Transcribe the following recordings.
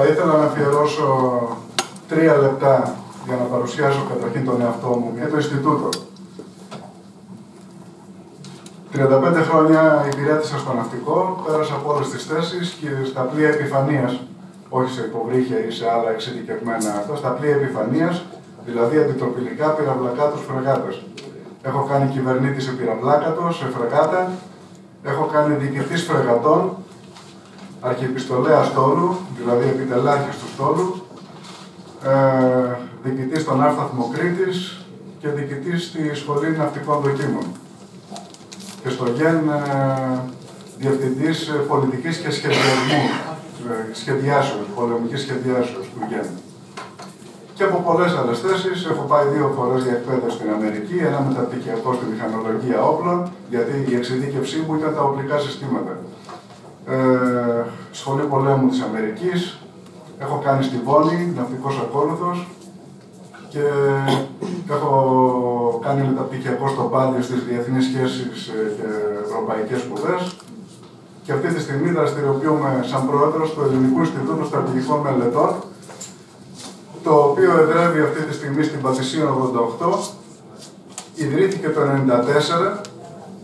Θα ήθελα να αφιερώσω τρία λεπτά για να παρουσιάσω καταρχήν τον εαυτό μου και το Ινστιτούτο. 35 χρόνια υπηρέτησα στο ναυτικό, πέρασα από όλες τις θέσεις και στα πλοία επιφανεία, όχι σε υποβρύχια ή σε άλλα εξειδικευμένα αυτά, στα πλοία επιφανεία, δηλαδή αντιτροπηλικά πυραυλακάτου φρεγάτες. Έχω κάνει κυβερνήτης σε πυραυλάκατο, σε φρεγάτα, έχω κάνει διοικητής φρεγατών, αρχιεπιστολέας στόλου, δηλαδή επιτελάρχης του στόλου, ε, διοικητής στον Άρθαθμο Κρήτη και διοικητής στη Σχολή Ναυτικών Δοκίμων και στο ΓΕΝ ε, Διευθυντής ε, Πολιτικής και Σχεδιασμού, ε, σχεδιάσεως, πολεμικής σχεδιάσεως του ΓΕΝ. Και από πολλές άλλες θέσεις έχω πάει δύο φορές για εκπαίδευση στην Αμερική, ένα μεταπτυχιακό στη μηχανολογία όπλων, γιατί η εξειδίκευσή μου ήταν τα οπλικά συστήματα. Ε, σχολή πολέμου της Αμερικής, έχω κάνει στη Βόνη, ναυτικός ακόλουθος, και έχω κάνει μεταπτυχιακό στο Πάντιο στις Διεθνείς Σχέσεις ε, και Ευρωπαϊκές Σπουδές. Και αυτή τη στιγμή δραστηριοποιούμε σαν πρόεδρος του Ελληνικού Ινστιτούτου Στρατηγικών Μελετών το οποίο εδρεύει αυτή τη στιγμή στην Πατησίων 88 ιδρύθηκε το 1994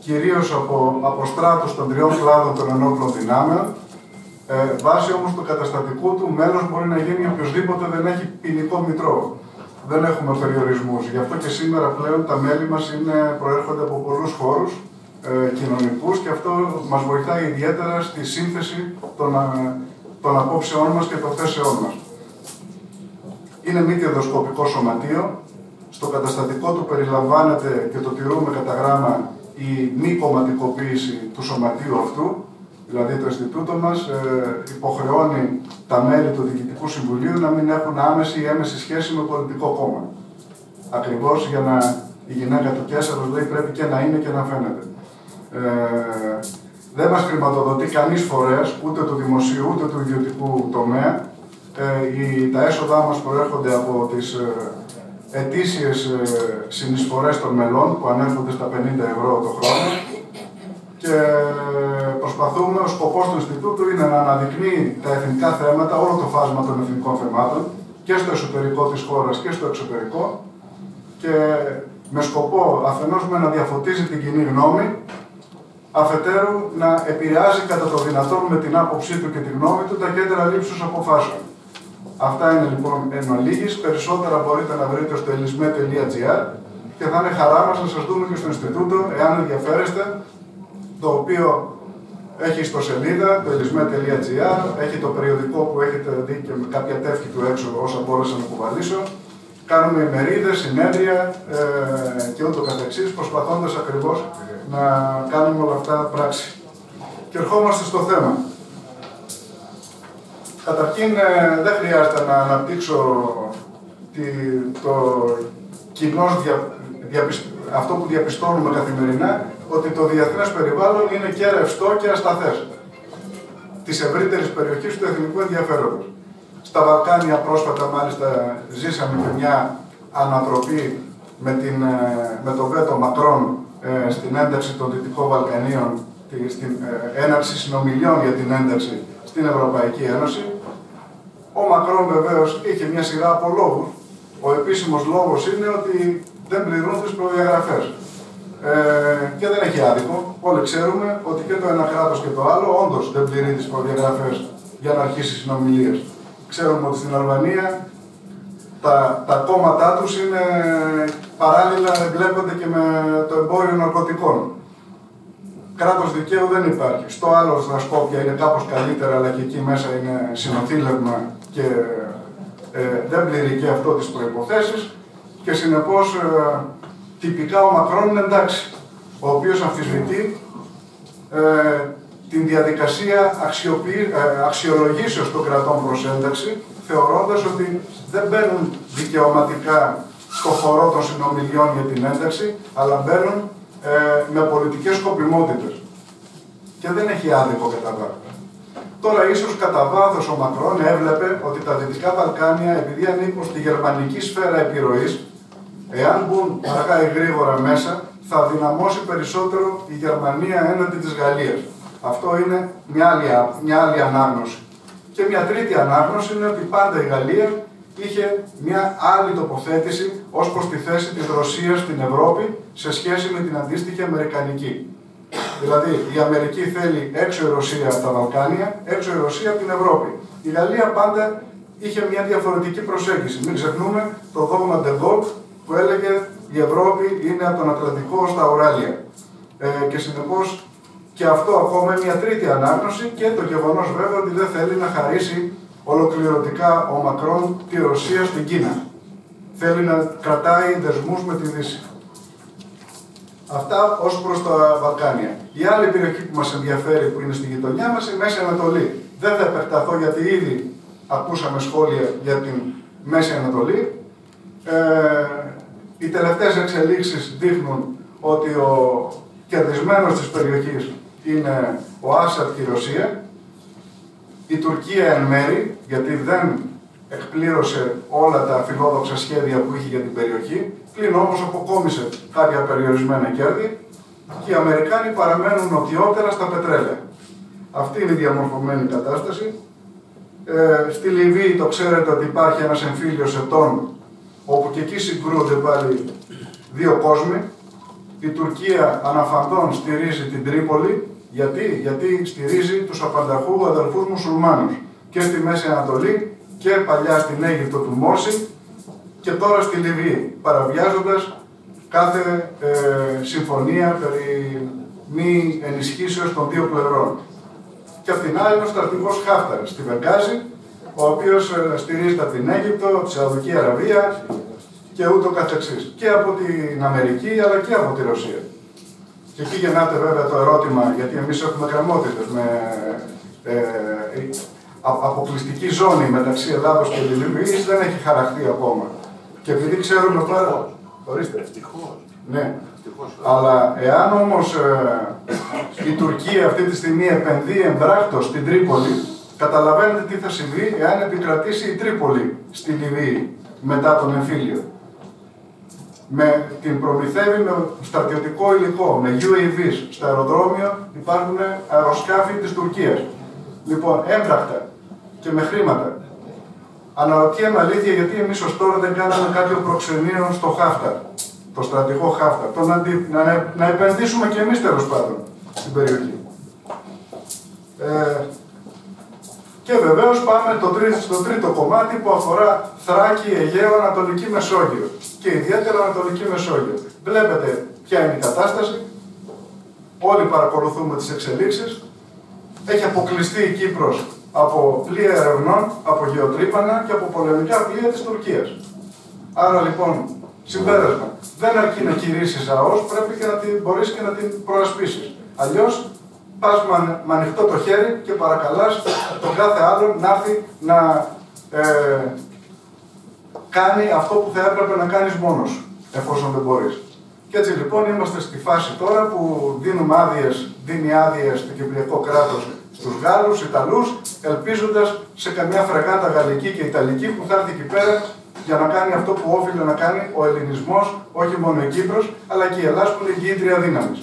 κυρίως από αποστράτους των τριών κλάδων των ενόπλων δυνάμεων ε, βάσει όμως του καταστατικού του, μέλος μπορεί να γίνει οποιοδήποτε δεν έχει ποινικό μητρό δεν έχουμε περιορισμούς. Γι' αυτό και σήμερα πλέον τα μέλη μας προέρχονται από πολλούς χώρους ε, κοινωνικούς και αυτό μας βοηθάει ιδιαίτερα στη σύνθεση των, ε, των απόψεών μας και των θέσεών μας. Είναι μη κερδοσκοπικό σωματείο. Στο καταστατικό του περιλαμβάνεται και το τηρούμε κατά γράμμα η μη κομματικοποίηση του σωματείου αυτού, Δηλαδή το Ινστιτούτο μας ε, υποχρεώνει τα μέλη του Διοικητικού Συμβουλίου να μην έχουν άμεση ή έμεση σχέση με πολιτικό κόμμα. Ακριβώς για να η γυναίκα του Κέσσαρος λέει πρέπει και να είναι και να φαίνεται. Ε, δεν μας χρηματοδοτεί κανείς φορέας, ούτε του δημοσίου ούτε του ιδιωτικού τομέα. Ε, οι, τα έσοδά μας προέρχονται από τις ε, ετήσιες ε, συνεισφορές των μελών που ανέρχονται στα 50 ευρώ το χρόνο και προσπαθούμε, ο σκοπός του Ινστιτούτου είναι να αναδεικνύει τα εθνικά θέματα, όλο το φάσμα των εθνικών θεμάτων και στο εσωτερικό της χώρας και στο εξωτερικό και με σκοπό αφενός με να διαφωτίζει την κοινή γνώμη, αφετέρου να επηρεάζει κατά το δυνατόν με την άποψή του και τη γνώμη του τα κέντρα λήψης αποφάσεων. Αυτά είναι λοιπόν εν ολίγης. Περισσότερα μπορείτε να βρείτε στο elisme.gr και θα είναι χαρά μας να σας δούμε και στο Ινστιτούτο, εάν ενδιαφέρεστε, το οποίο έχει στο σελίδα, το elisme.gr, έχει το περιοδικό που έχετε δει και με κάποια τεύχη του έξω όσα μπόρεσα να κουβαλήσω. Κάνουμε ημερίδες, συνέδρια ε, και ούτω καθεξής, προσπαθώντας ακριβώς να κάνουμε όλα αυτά πράξη. Και ερχόμαστε στο θέμα. Καταρχήν ε, δεν χρειάζεται να αναπτύξω τη, το κοινό δια, αυτό που διαπιστώνουμε καθημερινά, ότι το διεθνές περιβάλλον είναι και ρευστό και ασταθές της ευρύτερης περιοχής του εθνικού ενδιαφέροντος. Στα Βαλκάνια πρόσφατα μάλιστα ζήσαμε και μια ανατροπή με, την, ε, με το βέτο Μακρόν ε, στην ένταξη των Δυτικών Βαλκανίων, στην ε, έναρξη συνομιλιών για την ένταξη στην Ευρωπαϊκή Ένωση. Ο Μακρόν βεβαίως είχε μια σειρά από λόγους. Ο επίσημος λόγος είναι ότι δεν πληρούν τις προδιαγραφές. Ε, και δεν έχει άδικο. Όλοι ξέρουμε ότι και το ένα κράτος και το άλλο όντως δεν πληρεί τις προδιαγραφές για να αρχίσει συνομιλίες. Ξέρουμε ότι στην Αλβανία τα, τα κόμματά τους είναι παράλληλα εμπλέκονται και με το εμπόριο ναρκωτικών. Κράτος δικαίου δεν υπάρχει. Στο άλλο στα Σκόπια είναι κάπως καλύτερα, αλλά και εκεί μέσα είναι συνοθήλευμα και ε, δεν πληρεί και αυτό τις προϋποθέσεις και συνεπώς ε, τυπικά ο Μακρόν είναι εντάξει, ο οποίος αμφισβητεί ε, την διαδικασία ε, αξιολογήσεως των κρατών προς ένταξη, θεωρώντας ότι δεν μπαίνουν δικαιωματικά στο χώρο των συνομιλιών για την ένταξη, αλλά μπαίνουν ε, με πολιτικές σκοπιμότητες. Και δεν έχει άδικο κατά βάθος. Τώρα, ίσως κατά βάθος ο Μακρόν έβλεπε ότι τα Δυτικά Βαλκάνια, επειδή ανήκουν στη γερμανική σφαίρα επιρροής, Εάν μπουν αργά ή γρήγορα μέσα, θα δυναμώσει περισσότερο η Γερμανία έναντι της Γαλλίας. Αυτό είναι μια άλλη, μια άλλη ανάγνωση. Και μια τρίτη ανάγνωση είναι ότι πάντα η Γαλλία είχε μια άλλη τοποθέτηση ως προς τη θέση της Ρωσίας στην Ευρώπη σε σχέση με την αντίστοιχη Αμερικανική. Δηλαδή, η Αμερική θέλει έξω η Ρωσία από τα Βαλκάνια, έξω η Ρωσία από την Ευρώπη. Η Γαλλία πάντα είχε μια διαφορετική προσέγγιση. Μην ξεχνούμε το δόγμα de Gaulle που έλεγε η Ευρώπη είναι από τον Ατλαντικό στα Ουράλια. Ε, και συνεπώς και αυτό ακόμα είναι μια τρίτη ανάγνωση και το γεγονός βέβαια ότι δεν θέλει να χαρίσει ολοκληρωτικά ο Μακρόν τη Ρωσία στην Κίνα. Θέλει να κρατάει δεσμούς με τη Δύση. Αυτά ως προς τα Βαλκάνια. Η άλλη περιοχή που μας ενδιαφέρει που είναι στη γειτονιά μας η Μέση Ανατολή. Δεν θα επεκταθώ γιατί ήδη ακούσαμε σχόλια για την Μέση Ανατολή. Ε, οι τελευταίες εξελίξεις δείχνουν ότι ο κερδισμένος της περιοχής είναι ο Άσαντ και η Ρωσία. Η Τουρκία εν μέρη, γιατί δεν εκπλήρωσε όλα τα φιλόδοξα σχέδια που είχε για την περιοχή, πλην όμως αποκόμισε κάποια περιορισμένα κέρδη και οι Αμερικάνοι παραμένουν νοτιότερα στα πετρέλαια. Αυτή είναι η διαμορφωμένη κατάσταση. Ε, στη Λιβύη το ξέρετε ότι υπάρχει ένας εμφύλιος ετών όπου και εκεί συγκρούονται πάλι δύο κόσμοι. Η Τουρκία αναφαντών στηρίζει την Τρίπολη. Γιατί, Γιατί στηρίζει τους απανταχού αδελφούς μουσουλμάνους και στη Μέση Ανατολή και παλιά στην Αίγυπτο του Μόρση και τώρα στη Λιβύη, παραβιάζοντας κάθε ε, συμφωνία περί μη ενισχύσεως των δύο πλευρών. Και απ' την άλλη είναι ο στρατηγός Χάφταρ στη Βεγγάζη, ο οποίος ε, στηρίζεται από την Αίγυπτο, τη Σαουδική Αραβία και ούτω καθεξής. Και από την Αμερική αλλά και από τη Ρωσία. Και εκεί γεννάται βέβαια το ερώτημα, γιατί εμείς έχουμε γραμμότητες με ε, αποκλειστική ζώνη μεταξύ Ελλάδος και Λιβύης δεν έχει χαραχτεί ακόμα. Και επειδή ξέρουμε πάρα... Ορίστε. Ευτυχώς. Ναι. Αλλά εάν όμως ε, η Τουρκία αυτή τη στιγμή επενδύει εμπράκτος στην Τρίπολη, Καταλαβαίνετε τι θα συμβεί εάν επικρατήσει η Τρίπολη στη Λιβύη μετά τον εμφύλιο. Με την προμηθεύει με στρατιωτικό υλικό, με UAVs. Στο αεροδρόμιο υπάρχουν αεροσκάφη της Τουρκίας. Λοιπόν, έμπρακτα και με χρήματα. Αναρωτιέμαι αλήθεια γιατί εμείς ως τώρα δεν κάναμε κάποιο προξενείο στο Χάφτα, το στρατηγό Χάφτα, το να, να, να επενδύσουμε και εμείς τέλος πάντων στην περιοχή. Ε, και βεβαίως πάμε το τρίτο, στο τρίτο κομμάτι που αφορά Θράκη, Αιγαίο, Ανατολική Μεσόγειο. Και ιδιαίτερα Ανατολική Μεσόγειο. Βλέπετε ποια είναι η κατάσταση. Όλοι παρακολουθούμε τις εξελίξεις. Έχει αποκλειστεί η Κύπρος από πλοία ερευνών, από γεωτρύπανα και από πολεμικά πλοία της Τουρκίας. Άρα λοιπόν, συμπέρασμα, δεν αρκεί να κηρύσεις ΑΟΣ, πρέπει και να την μπορείς και να την προασπίσεις. Αλλιώς πας με ανοιχτό το χέρι και παρακαλάς τον κάθε άλλον να έρθει να ε, κάνει αυτό που θα έπρεπε να κάνεις μόνος, εφόσον δεν μπορείς. Και έτσι λοιπόν είμαστε στη φάση τώρα που δίνουμε άδειες, δίνει άδειες στο Κυπριακό κράτος στους Γάλλους, Ιταλούς, ελπίζοντας σε καμιά φρεγάτα γαλλική και ιταλική που θα έρθει εκεί πέρα για να κάνει αυτό που όφιλε να κάνει ο ελληνισμός, όχι μόνο η Κύπρος, αλλά και η Ελλάδα που είναι γη δύναμης.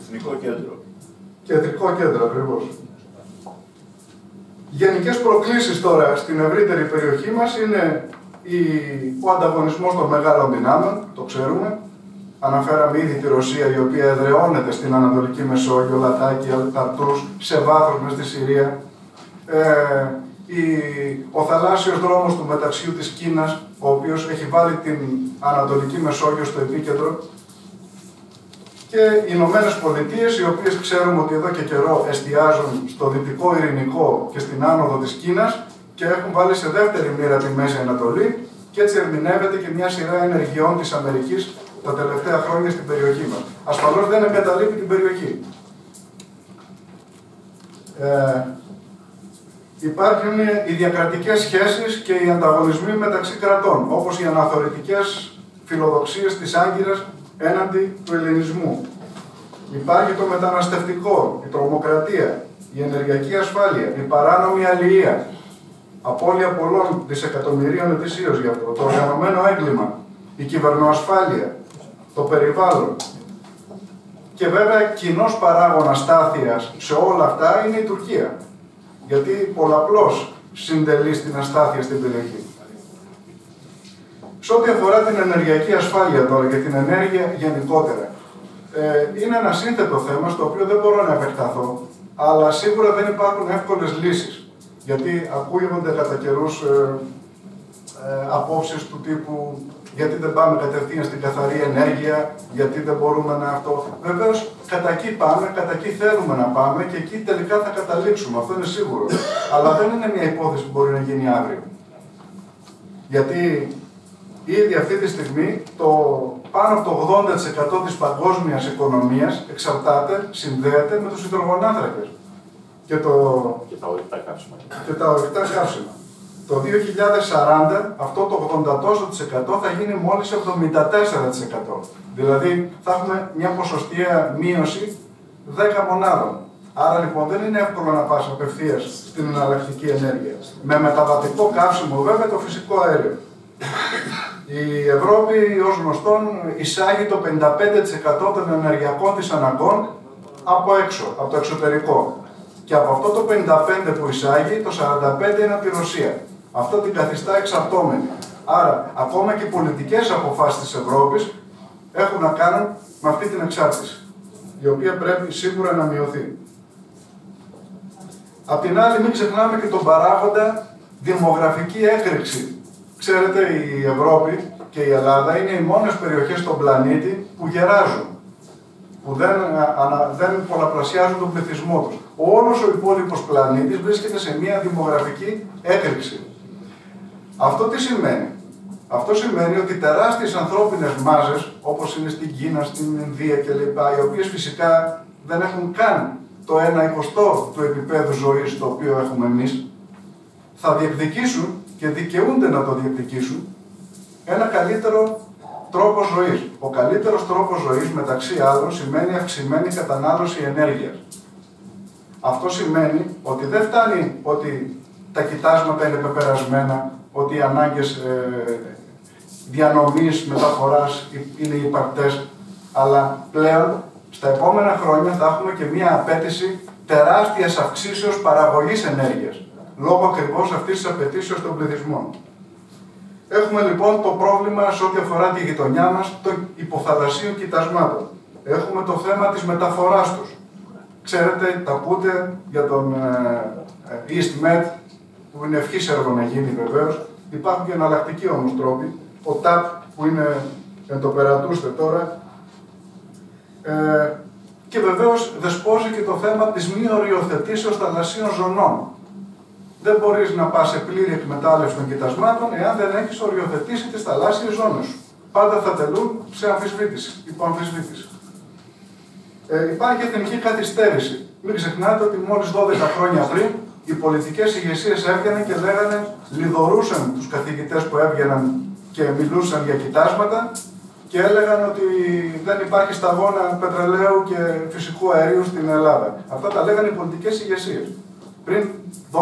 Εθνικό κέντρο. Κεντρικό κέντρο, ακριβώς. Γενικές προκλήσεις τώρα στην ευρύτερη περιοχή μας είναι η, ο ανταγωνισμός των μεγάλων δυνάμεων, το ξέρουμε. Αναφέραμε ήδη τη Ρωσία η οποία εδραιώνεται στην Ανατολική Μεσόγειο, Λατάκη, Ταρτούς, σε βάθος μες στη Συρία. Ε, η, ο θαλάσσιος δρόμος του μεταξιού της Κίνας, ο οποίος έχει βάλει την Ανατολική Μεσόγειο στο επίκεντρο και οι Ηνωμένε Πολιτείε, οι οποίες ξέρουμε ότι εδώ και καιρό εστιάζουν στο δυτικό ειρηνικό και στην άνοδο της Κίνας και έχουν βάλει σε δεύτερη μοίρα τη Μέση Ανατολή και έτσι ερμηνεύεται και μια σειρά ενεργειών της Αμερικής τα τελευταία χρόνια στην περιοχή μας. Ασφαλώς δεν εγκαταλείπει την περιοχή. Ε, υπάρχουν οι διακρατικές σχέσεις και οι ανταγωνισμοί μεταξύ κρατών, όπως οι αναθωρητικές φιλοδοξίες της Άγκυρας έναντι του ελληνισμού. Υπάρχει το μεταναστευτικό, η τρομοκρατία, η ενεργειακή ασφάλεια, η παράνομη αλληλεία, απώλεια πολλών δισεκατομμυρίων ετησίως γι' αυτό, το οργανωμένο έγκλημα, η κυβερνοασφάλεια, το περιβάλλον, Και βέβαια κοινός παράγωνα στάθειας σε όλα αυτά είναι η Τουρκία. Γιατί πολλαπλώς συντελεί στην αστάθεια στην περιοχή. Σε ό,τι αφορά την ενεργειακή ασφάλεια τώρα και την ενέργεια γενικότερα, ε, είναι ένα σύνθετο θέμα στο οποίο δεν μπορώ να επεκταθώ, αλλά σίγουρα δεν υπάρχουν εύκολες λύσεις. Γιατί ακούγονται κατά καιρούς ε, ε, απόψεις του τύπου γιατί δεν πάμε κατευθείαν στην καθαρή ενέργεια, γιατί δεν μπορούμε να αυτό. Βεβαίως, κατά εκεί πάμε, κατά εκεί θέλουμε να πάμε και εκεί τελικά θα καταλήξουμε. Αυτό είναι σίγουρο. Αλλά δεν είναι μια υπόθεση που μπορεί να γίνει αύριο. Γιατί ήδη αυτή τη στιγμή το πάνω από το 80% της παγκόσμιας οικονομίας εξαρτάται, συνδέεται με τους υδρογονάνθρακες. Και, το... και τα ορυκτά καύσιμα. Και τα ορυκτά καύσιμα. Το 2040 αυτό το 80% θα γίνει μόλις 74%. Δηλαδή θα έχουμε μια ποσοστία μείωση 10 μονάδων. Άρα λοιπόν δεν είναι εύκολο να πας απευθείας στην εναλλακτική ενέργεια. Με μεταβατικό καύσιμο βέβαια το φυσικό αέριο. Η Ευρώπη ως γνωστόν εισάγει το 55% των ενεργειακών της αναγκών από έξω, από το εξωτερικό. Και από αυτό το 55% που εισάγει, το 45% είναι από τη Ρωσία. Αυτό την καθιστά εξαρτώμενη. Άρα, ακόμα και οι πολιτικές αποφάσεις της Ευρώπης έχουν να κάνουν με αυτή την εξάρτηση, η οποία πρέπει σίγουρα να μειωθεί. Απ' την άλλη, μην ξεχνάμε και τον παράγοντα δημογραφική έκρηξη. Ξέρετε, η Ευρώπη και η Ελλάδα είναι οι μόνες περιοχές στον πλανήτη που γεράζουν, που δεν, ανα, δεν πολλαπλασιάζουν τον πληθυσμό τους. Όλος ο υπόλοιπος πλανήτης βρίσκεται σε μια δημογραφική έκρηξη. Αυτό τι σημαίνει; Αυτό σημαίνει ότι τεράστιες ανθρώπινες μάζες, όπως είναι στην Κίνα, στην Ινδία κλπ, οι οποίες φυσικά δεν έχουν καν το 1 εικοστό του επίπεδου ζωής το οποίο έχουμε εμείς, θα διεκδικήσουν και δικαιούνται να το διεκδικήσουν ένα καλύτερο τρόπο ζωής. Ο καλύτερος τρόπος ζωής, μεταξύ άλλων, σημαίνει αυξημένη κατανάλωση ενέργειας. Αυτό σημαίνει ότι δεν φτάνει ότι τα κοιτάσματα είναι πεπερασμένα, ότι οι ανάγκες ε, διανομής, μεταφοράς είναι υπαρκτές, αλλά πλέον στα επόμενα χρόνια θα έχουμε και μία απέτηση τεράστιας αυξήσεως παραγωγής ενέργειας, λόγω ακριβώς αυτής της απαιτήσεως των πληθυσμών. Έχουμε λοιπόν το πρόβλημα σε ό,τι αφορά τη γειτονιά μας των υποθαλασσίων κοιτασμάτων. Έχουμε το θέμα της μεταφοράς τους. Ξέρετε, τα ακούτε για τον ε, EastMed, που είναι ευχή έργο να γίνει βεβαίως. Υπάρχουν και εναλλακτικοί όμως τρόποι. Ο ΤΑΠ που είναι εν το περατούστε τώρα. Ε, και βεβαίως δεσπόζει και το θέμα της μη οριοθετήσεως θαλασσίων ζωνών. Δεν μπορείς να πας σε πλήρη εκμετάλλευση των κοιτασμάτων εάν δεν έχεις οριοθετήσει τις θαλάσσιες ζώνες σου. Πάντα θα τελούν σε αμφισβήτηση, υπό αμφισβήτηση. Ε, υπάρχει εθνική καθυστέρηση. Μην ξεχνάτε ότι μόλις 12 χρόνια πριν οι πολιτικές ηγεσίες έβγαιναν και λέγανε, λιδωρούσαν τους καθηγητές που έβγαιναν και μιλούσαν για κοιτάσματα και έλεγαν ότι δεν υπάρχει σταγόνα πετρελαίου και φυσικού αερίου στην Ελλάδα. Αυτά τα λέγανε οι πολιτικές ηγεσίες. Πριν 12-13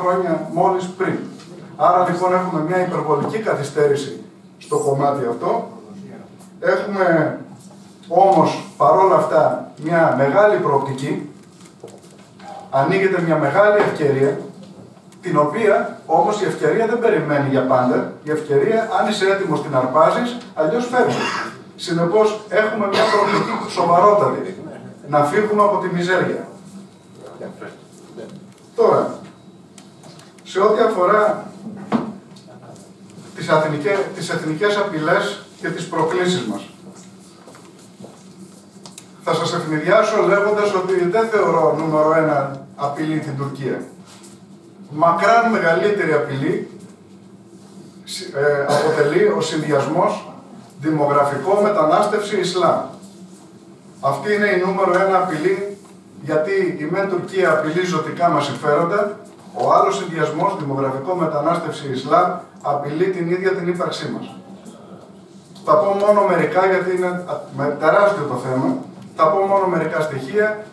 χρόνια μόλις πριν. Άρα λοιπόν έχουμε μια υπερβολική καθυστέρηση στο κομμάτι αυτό. Έχουμε όμως παρόλα αυτά μια μεγάλη προοπτική ανοίγεται μια μεγάλη ευκαιρία, την οποία όμως η ευκαιρία δεν περιμένει για πάντα. Η ευκαιρία, αν είσαι έτοιμος, την αρπάζεις, αλλιώς φεύγεις. Συνεπώς, έχουμε μια προοπτική σοβαρότατη. Να φύγουμε από τη μιζέρια. Τώρα, σε ό,τι αφορά τις, εθνικές, τις εθνικές απειλές και τις προκλήσεις μας θα σας ευνηδιάσω λέγοντας ότι δεν θεωρώ νούμερο ένα απειλή την Τουρκία. Μακράν μεγαλύτερη απειλή ε, αποτελεί ο συνδυασμός δημογραφικό μετανάστευση Ισλάμ. Αυτή είναι η νούμερο ένα απειλή γιατί η ΜΕΝ Τουρκία απειλεί ζωτικά μας συμφέροντα, ο άλλος συνδυασμός δημογραφικό μετανάστευση Ισλάμ απειλεί την ίδια την ύπαρξή μας. Θα πω μόνο μερικά γιατί είναι τεράστιο το θέμα. Θα πω μόνο μερικά στοιχεία.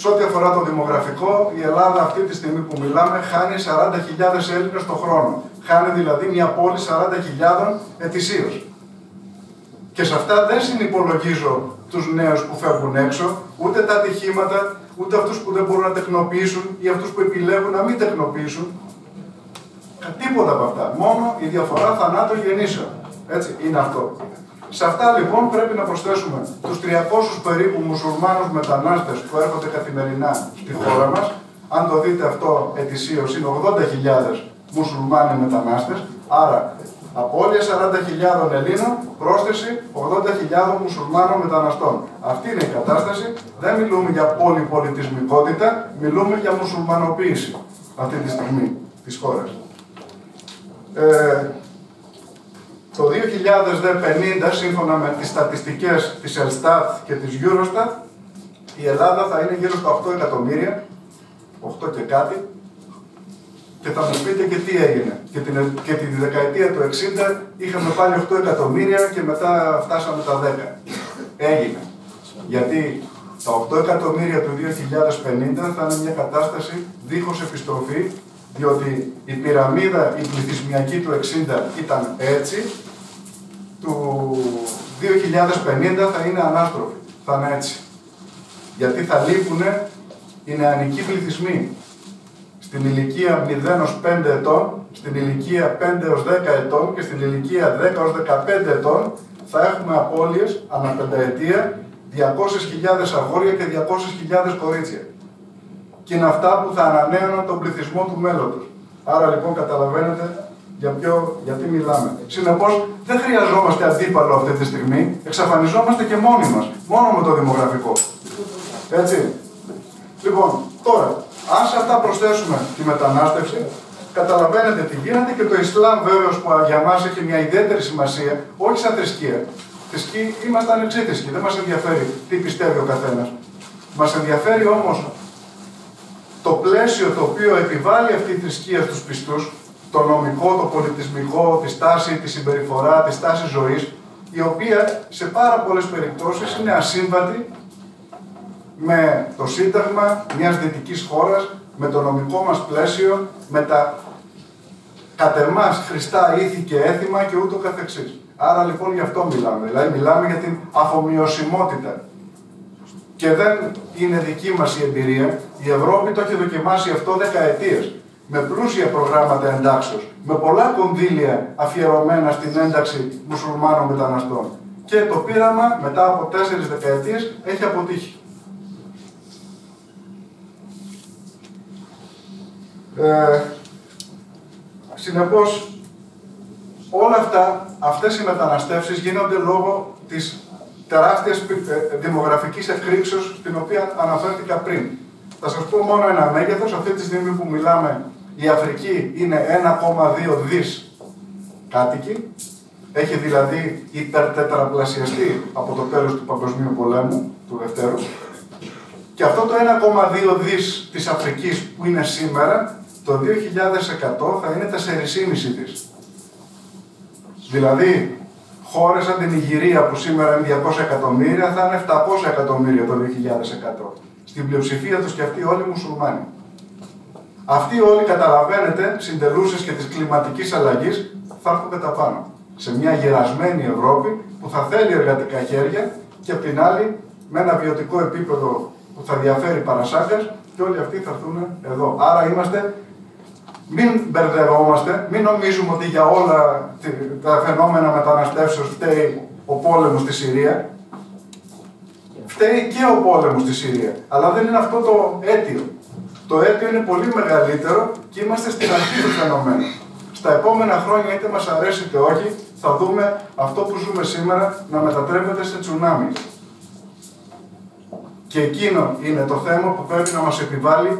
Σε ό,τι αφορά το δημογραφικό, η Ελλάδα αυτή τη στιγμή που μιλάμε χάνει 40.000 Έλληνες το χρόνο. Χάνει δηλαδή μια πόλη 40.000 ετησίως. Και σε αυτά δεν συνυπολογίζω τους νέους που φεύγουν έξω, ούτε τα ατυχήματα, ούτε αυτούς που δεν μπορούν να τεχνοποιήσουν ή αυτούς που επιλέγουν να μην τεχνοποιήσουν. Τίποτα από αυτά. Μόνο η διαφορά θανάτων γεννήσεων. Έτσι, είναι αυτό. Σε αυτά λοιπόν πρέπει να προσθέσουμε τους 300 περίπου μουσουλμάνους μετανάστες που έρχονται καθημερινά στη χώρα μας. Αν το δείτε αυτό ετησίως είναι 80.000 μουσουλμάνοι μετανάστες. Άρα απώλεια 40.000 Ελλήνων, πρόσθεση 80.000 μουσουλμάνων μεταναστών. Αυτή είναι η κατάσταση. Δεν μιλούμε για πολυπολιτισμικότητα, μιλούμε για μουσουλμανοποίηση αυτή τη στιγμή της χώρας. Ε, το 2050, σύμφωνα με τις στατιστικές της Ελστάτ και της Eurostat, η Ελλάδα θα είναι γύρω στα 8 εκατομμύρια, 8 και κάτι, και θα μου πείτε και τι έγινε. Και την, και τη δεκαετία του 60 είχαμε πάλι 8 εκατομμύρια και μετά φτάσαμε τα 10. Έγινε. Γιατί τα 8 εκατομμύρια του 2050 θα είναι μια κατάσταση δίχως επιστροφή, διότι η πυραμίδα, η πληθυσμιακή του 60 ήταν έτσι, του 2050 θα είναι ανάστροφη. Θα είναι έτσι. Γιατί θα λείπουν οι νεανικοί πληθυσμοί στην ηλικία 0 ως 5 ετών, στην ηλικία 5 ως 10 ετών και στην ηλικία 10 ως 15 ετών θα έχουμε απώλειες ανά πενταετία 200.000 αγόρια και 200.000 κορίτσια. Και είναι αυτά που θα ανανέωναν τον πληθυσμό του μέλλοντος. Άρα λοιπόν καταλαβαίνετε για ποιο, γιατί μιλάμε. Συνεπώς δεν χρειαζόμαστε αντίπαλο αυτή τη στιγμή, εξαφανιζόμαστε και μόνοι μας, μόνο με το δημογραφικό. Έτσι. Λοιπόν, τώρα, αν σε αυτά προσθέσουμε τη μετανάστευση, καταλαβαίνετε τι γίνεται και το Ισλάμ βέβαιο που για μας έχει μια ιδιαίτερη σημασία, όχι σαν θρησκεία. Θρησκοί είμαστε ανεξίθρησκοι, δεν μας ενδιαφέρει τι πιστεύει ο καθένας. Μας ενδιαφέρει όμως το πλαίσιο το οποίο επιβάλλει αυτή η θρησκεία στους πιστούς, το νομικό, το πολιτισμικό, τη στάση, τη συμπεριφορά, τη στάση ζωής, η οποία σε πάρα πολλές περιπτώσεις είναι ασύμβατη με το Σύνταγμα μιας δυτικής χώρας, με το νομικό μας πλαίσιο, με τα κατ' εμάς χρηστά ήθη και έθιμα και ούτω καθεξής. Άρα λοιπόν γι' αυτό μιλάμε. Δηλαδή μιλάμε για την αφομοιωσιμότητα. Και δεν είναι δική μας η εμπειρία. Η Ευρώπη το έχει δοκιμάσει αυτό δεκαετίες. Με πλούσια προγράμματα εντάξεως. Με πολλά κονδύλια αφιερωμένα στην ένταξη μουσουλμάνων μεταναστών. Και το πείραμα μετά από τέσσερις δεκαετίες έχει αποτύχει. Ε, συνεπώς, όλα αυτά, αυτές οι μεταναστεύσεις γίνονται λόγω της τεράστιας ε, δημογραφικής εκρήξεως την οποία αναφέρθηκα πριν. Θα σας πω μόνο ένα μέγεθος. Αυτή τη στιγμή που μιλάμε η Αφρική είναι 1,2 δις κάτοικοι. Έχει δηλαδή υπερτετραπλασιαστεί από το τέλος του Παγκοσμίου Πολέμου, του Δευτέρου. Και αυτό το 1,2 δις της Αφρικής που είναι σήμερα το 2100 θα είναι 4,5 της. Δηλαδή, χώρες σαν την Ιγυρία που σήμερα είναι 200 εκατομμύρια θα είναι 700 εκατομμύρια το 2100. Στην πλειοψηφία τους και αυτοί όλοι μουσουλμάνοι. Αυτοί όλοι καταλαβαίνετε, συντελούσες και της κλιματικής αλλαγής, θα έρθουν κατά πάνω. Σε μια γερασμένη Ευρώπη που θα θέλει εργατικά χέρια και απ' την άλλη με ένα βιωτικό επίπεδο που θα διαφέρει παρασάγκας και όλοι αυτοί θα έρθουν εδώ. Άρα είμαστε μην μπερδευόμαστε, μην νομίζουμε ότι για όλα τα φαινόμενα μεταναστεύσεως φταίει ο πόλεμος στη Συρία. Φταίει και ο πόλεμος στη Συρία. Αλλά δεν είναι αυτό το αίτιο. Το αίτιο είναι πολύ μεγαλύτερο και είμαστε στην αρχή του φαινομένου. Στα επόμενα χρόνια, είτε μας αρέσει είτε όχι, θα δούμε αυτό που ζούμε σήμερα να μετατρέπεται σε τσουνάμι. Και εκείνο είναι το θέμα που πρέπει να μας επιβάλλει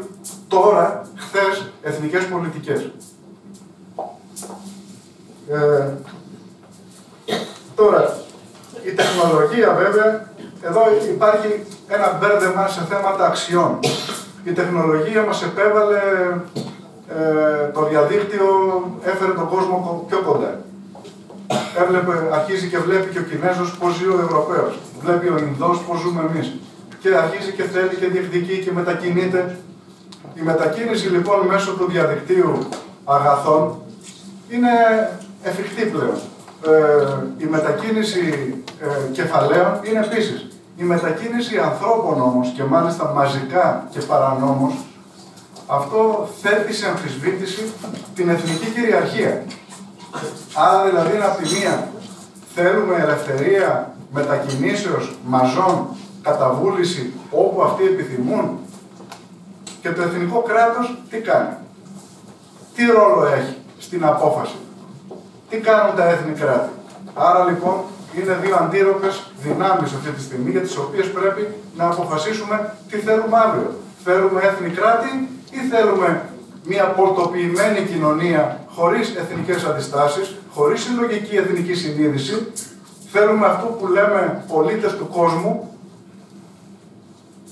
τώρα, χθες, εθνικές πολιτικές. Ε, τώρα, η τεχνολογία βέβαια, εδώ υπάρχει ένα μπέρδεμα σε θέματα αξιών. Η τεχνολογία μας επέβαλε ε, το διαδίκτυο, έφερε τον κόσμο πιο κοντά. Έβλεπε, αρχίζει και βλέπει και ο Κινέζος πώς ζει ο Ευρωπαίος. Βλέπει ο Ινδός πώς ζούμε εμείς. Και αρχίζει και θέλει και διεκδικεί και μετακινείται η μετακίνηση λοιπόν μέσω του διαδικτύου αγαθών είναι εφικτή πλέον. ε, η μετακίνηση ε, κεφαλαίων είναι επίσης. Η μετακίνηση ανθρώπων όμως και μάλιστα μαζικά και παρανόμως αυτό θέτει σε αμφισβήτηση την εθνική κυριαρχία. Άρα δηλαδή από τη μία θέλουμε ελευθερία μετακινήσεως μαζών καταβούληση όπου αυτοί επιθυμούν και το εθνικό κράτος τι κάνει; Τι ρόλο έχει στην απόφαση; Τι κάνουν τα έθνη κράτη; Άρα λοιπόν είναι δύο αντίρροπες δυνάμεις αυτή τη στιγμή για τις οποίες πρέπει να αποφασίσουμε τι θέλουμε αύριο. Θέλουμε έθνη κράτη ή θέλουμε μια πορτοποιημένη κοινωνία χωρίς εθνικές αντιστάσεις, χωρίς συλλογική εθνική συνείδηση; Θέλουμε αυτό που λέμε πολίτες του κόσμου,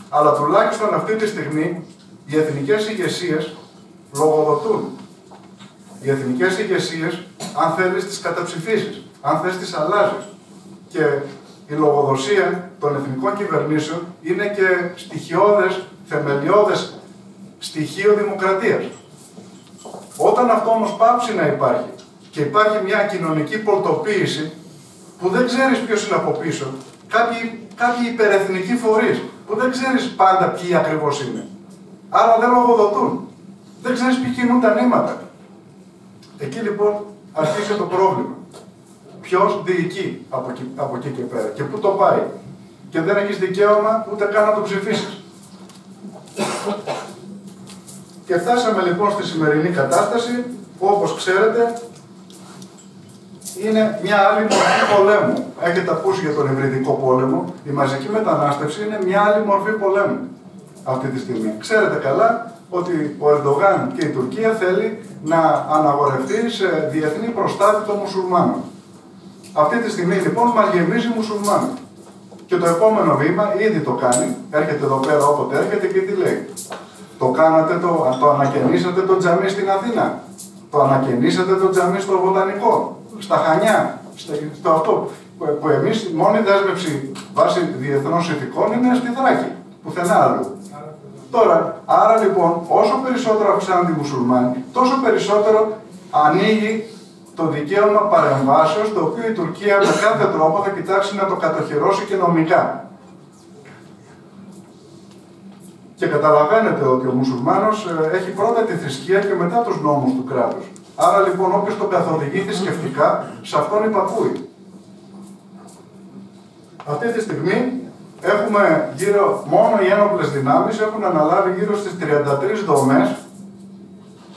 αλλά τουλάχιστον αυτή τη στιγμή οι εθνικές ηγεσίες λογοδοτούν. Οι εθνικές ηγεσίες, αν θέλεις, τις καταψηφίσεις, αν θες τις αλλάζεις. Και η λογοδοσία των εθνικών κυβερνήσεων είναι και στοιχειώδες, θεμελιώδες στοιχείο δημοκρατίας. Όταν αυτό όμως πάψει να υπάρχει και υπάρχει μια κοινωνική πολτοποίηση που δεν ξέρεις ποιος είναι από πίσω, κάποιοι, κάποιοι υπερεθνικοί φορείς που δεν ξέρεις πάντα ποιοι ακριβώς είναι. Άρα δεν λογοδοτούν. Δεν ξέρεις ποιοι κινούν τα νήματα. Εκεί λοιπόν αρχίζει το πρόβλημα. Ποιος διοικεί από εκεί, από εκεί και πέρα και πού το πάει. Και δεν έχεις δικαίωμα ούτε καν να το ψηφίσεις. Και φτάσαμε λοιπόν στη σημερινή κατάσταση που όπως ξέρετε είναι μια άλλη μορφή πολέμου. Έχετε ακούσει για τον υβριδικό πόλεμο. Η μαζική μετανάστευση είναι μια άλλη μορφή πολέμου αυτή τη στιγμή. Ξέρετε καλά ότι ο Ερντογάν και η Τουρκία θέλει να αναγορευτεί σε διεθνή προστάτη των μουσουλμάνων. Αυτή τη στιγμή λοιπόν μας γεμίζει μουσουλμάνων. Και το επόμενο βήμα ήδη το κάνει, έρχεται εδώ πέρα όποτε έρχεται και τι λέει. Το κάνατε, το, το ανακαινήσατε το τζαμί στην Αθήνα. Το ανακαινήσατε το τζαμί στο Βοτανικό, στα Χανιά, στο αυτό που, που εμείς μόνη δέσμευση βάσει διεθνών συνθηκών είναι στη Θράκη, πουθενά άλλου. Τώρα, άρα λοιπόν, όσο περισσότερο αυξάνονται οι μουσουλμάνοι, τόσο περισσότερο ανοίγει το δικαίωμα παρεμβάσεως, το οποίο η Τουρκία με κάθε τρόπο θα κοιτάξει να το κατοχυρώσει και νομικά. Και καταλαβαίνετε ότι ο μουσουλμάνος ε, έχει πρώτα τη θρησκεία και μετά τους νόμους του κράτους. Άρα λοιπόν όποιος τον καθοδηγεί θρησκευτικά, σε αυτόν υπακούει. Αυτή τη στιγμή έχουμε γύρω, μόνο οι ένοπλες δυνάμεις έχουν αναλάβει γύρω στις 33 δομές,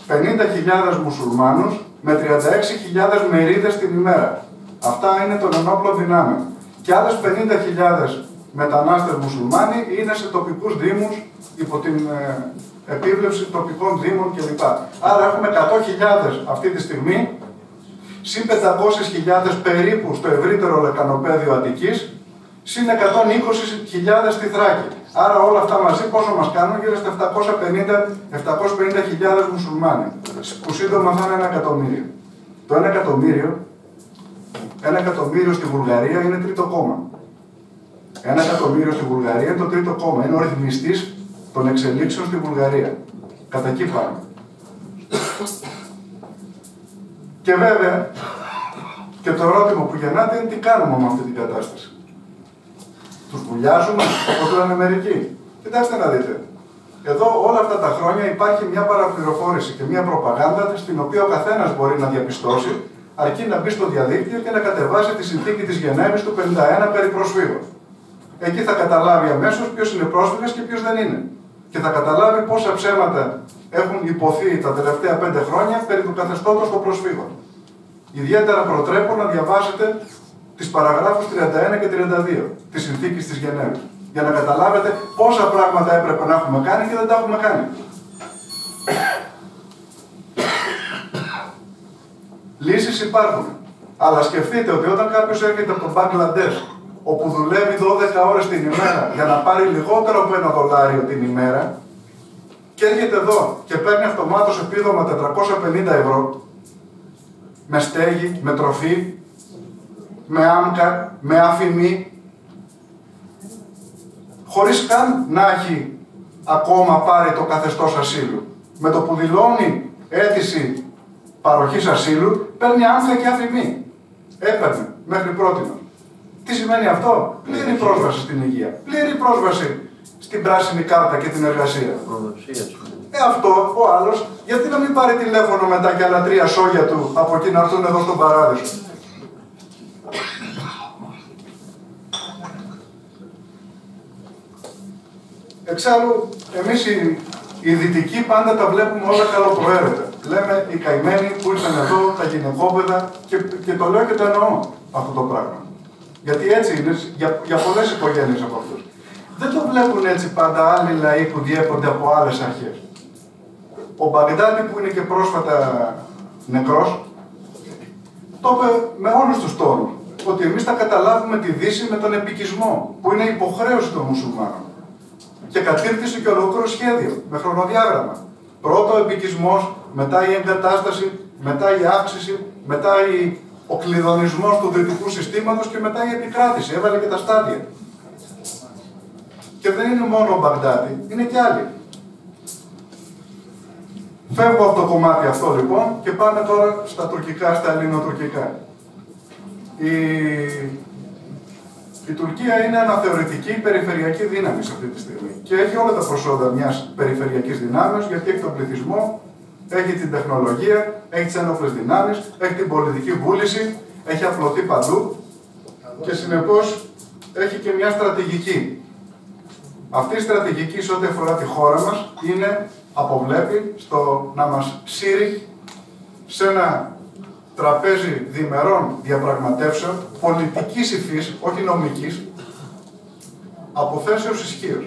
50.000 μουσουλμάνους με 36.000 μερίδες την ημέρα. Αυτά είναι των ενόπλων δυνάμεων. Και άλλες 50.000 μετανάστες μουσουλμάνοι είναι σε τοπικούς δήμους υπό την ε, επίβλεψη τοπικών δήμων κλπ. Άρα έχουμε 100.000 αυτή τη στιγμή, συν 500.000 περίπου στο ευρύτερο λεκανοπέδιο Αττικής, συν 120.000 στη Θράκη. Άρα όλα αυτά μαζί πόσο μας κάνουν γύρω στα 750.000 μουσουλμάνοι, που σύντομα θα είναι ένα εκατομμύριο. Το ένα εκατομμύριο, ένα εκατομμύριο στη Βουλγαρία είναι τρίτο κόμμα. Ένα εκατομμύριο στη Βουλγαρία είναι το τρίτο κόμμα. Είναι ο ρυθμιστής των εξελίξεων στη Βουλγαρία. Κατά εκεί πάμε. Και βέβαια, και το ερώτημα που γεννάται είναι τι κάνουμε με αυτή την κατάσταση. Τους βουλιάζουμε, όπως λένε μερικοί. Κοιτάξτε να δείτε. Εδώ όλα αυτά τα χρόνια υπάρχει μια παραπληροφόρηση και μια προπαγάνδα στην οποία ο καθένας μπορεί να διαπιστώσει αρκεί να μπει στο διαδίκτυο και να κατεβάσει τη συνθήκη της Γενέβης του 51 περί προσφύγων. Εκεί θα καταλάβει αμέσως ποιος είναι πρόσφυγας και ποιος δεν είναι. Και θα καταλάβει πόσα ψέματα έχουν υποθεί τα τελευταία πέντε χρόνια περί του καθεστώτος των προσφύγων. Ιδιαίτερα προτρέπω να διαβάσετε τις παραγράφους 31 και 32 της συνθήκης της Γενέβης. Για να καταλάβετε πόσα πράγματα έπρεπε να έχουμε κάνει και δεν τα έχουμε κάνει. Λύσεις υπάρχουν. Αλλά σκεφτείτε ότι όταν κάποιος έρχεται από τον Μπαγκλαντές, όπου δουλεύει 12 ώρες την ημέρα για να πάρει λιγότερο από ένα δολάριο την ημέρα, και έρχεται εδώ και παίρνει αυτομάτως επίδομα 450 ευρώ, με στέγη, με τροφή, με άμκα, με αφημί, χωρίς καν να έχει ακόμα πάρει το καθεστώς ασύλου. Με το που δηλώνει αίτηση παροχής ασύλου, παίρνει άμκα και αφημί. έπαιρνε μέχρι πρώτη. Τι σημαίνει αυτό, πλήρη πρόσβαση στην υγεία, πλήρη πρόσβαση στην πράσινη κάρτα και την εργασία. Ε, αυτό ο άλλος, γιατί να μην πάρει τηλέφωνο μετά και άλλα τρία σόγια του από εκεί να έρθουν εδώ στον παράδεισο; Εξάλλου, εμείς οι, οι δυτικοί πάντα τα βλέπουμε όλα καλοπροαίρετα. Λέμε οι καημένοι που ήρθαν εδώ, τα γυναικόπαιδα και, και το λέω και το εννοώ αυτό το πράγμα. Γιατί έτσι είναι για, για πολλές οικογένειες από αυτούς. Δεν το βλέπουν έτσι πάντα άλλοι λαοί που διέπονται από άλλες αρχές. Ο Μπαγδάτη που είναι και πρόσφατα νεκρός, το είπε με όλους τους τόνους ότι εμείς θα καταλάβουμε τη Δύση με τον επικισμό, που είναι υποχρέωση των μουσουλμάνων. Και κατήρθησε και ολόκληρο σχέδιο, με χρονοδιάγραμμα. Πρώτο ο επικισμός, μετά η εγκατάσταση, μετά η αύξηση, μετά η ο κλειδονισμός του δυτικού συστήματος και μετά η επικράτηση. Έβαλε και τα στάδια. Και δεν είναι μόνο ο Μπαγδάτη, είναι και άλλοι. Φεύγω από το κομμάτι αυτό λοιπόν και πάμε τώρα στα τουρκικά, στα ελληνοτουρκικά. Η... η Τουρκία είναι αναθεωρητική περιφερειακή δύναμη σε αυτή τη στιγμή και έχει όλα τα προσόντα μιας περιφερειακής δυνάμεως γιατί έχει τον πληθυσμό, έχει την τεχνολογία, έχει τις ένοπλε δυνάμεις, έχει την πολιτική βούληση, έχει απλωθεί παντού και συνεπώς έχει και μια στρατηγική. Αυτή η στρατηγική σε ό,τι αφορά τη χώρα μας είναι, αποβλέπει στο να μας σύρει σε ένα τραπέζι διμερών διαπραγματεύσεων πολιτικής υφής, όχι νομικής, αποθέσεως ισχύως.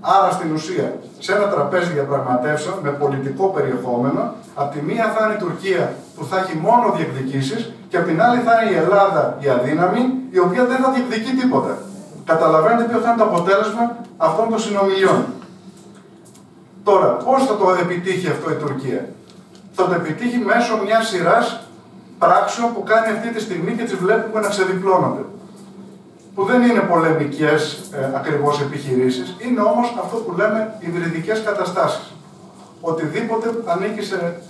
Άρα στην ουσία, σε ένα τραπέζι διαπραγματεύσεων με πολιτικό περιεχόμενο, από τη μία θα είναι η Τουρκία που θα έχει μόνο διεκδικήσεις και από την άλλη θα είναι η Ελλάδα η αδύναμη, η οποία δεν θα διεκδικεί τίποτα. Καταλαβαίνετε ποιο θα είναι το αποτέλεσμα αυτών των συνομιλιών. Τώρα, πώς θα το επιτύχει αυτό η Τουρκία, Θα το επιτύχει μέσω μιας σειράς πράξεων που κάνει αυτή τη στιγμή και τις βλέπουμε να ξεδιπλώνονται που δεν είναι πολεμικές ε, ακριβώς επιχειρήσεις, είναι όμως αυτό που λέμε υβριδικές καταστάσεις. Οτιδήποτε ανήκει σε...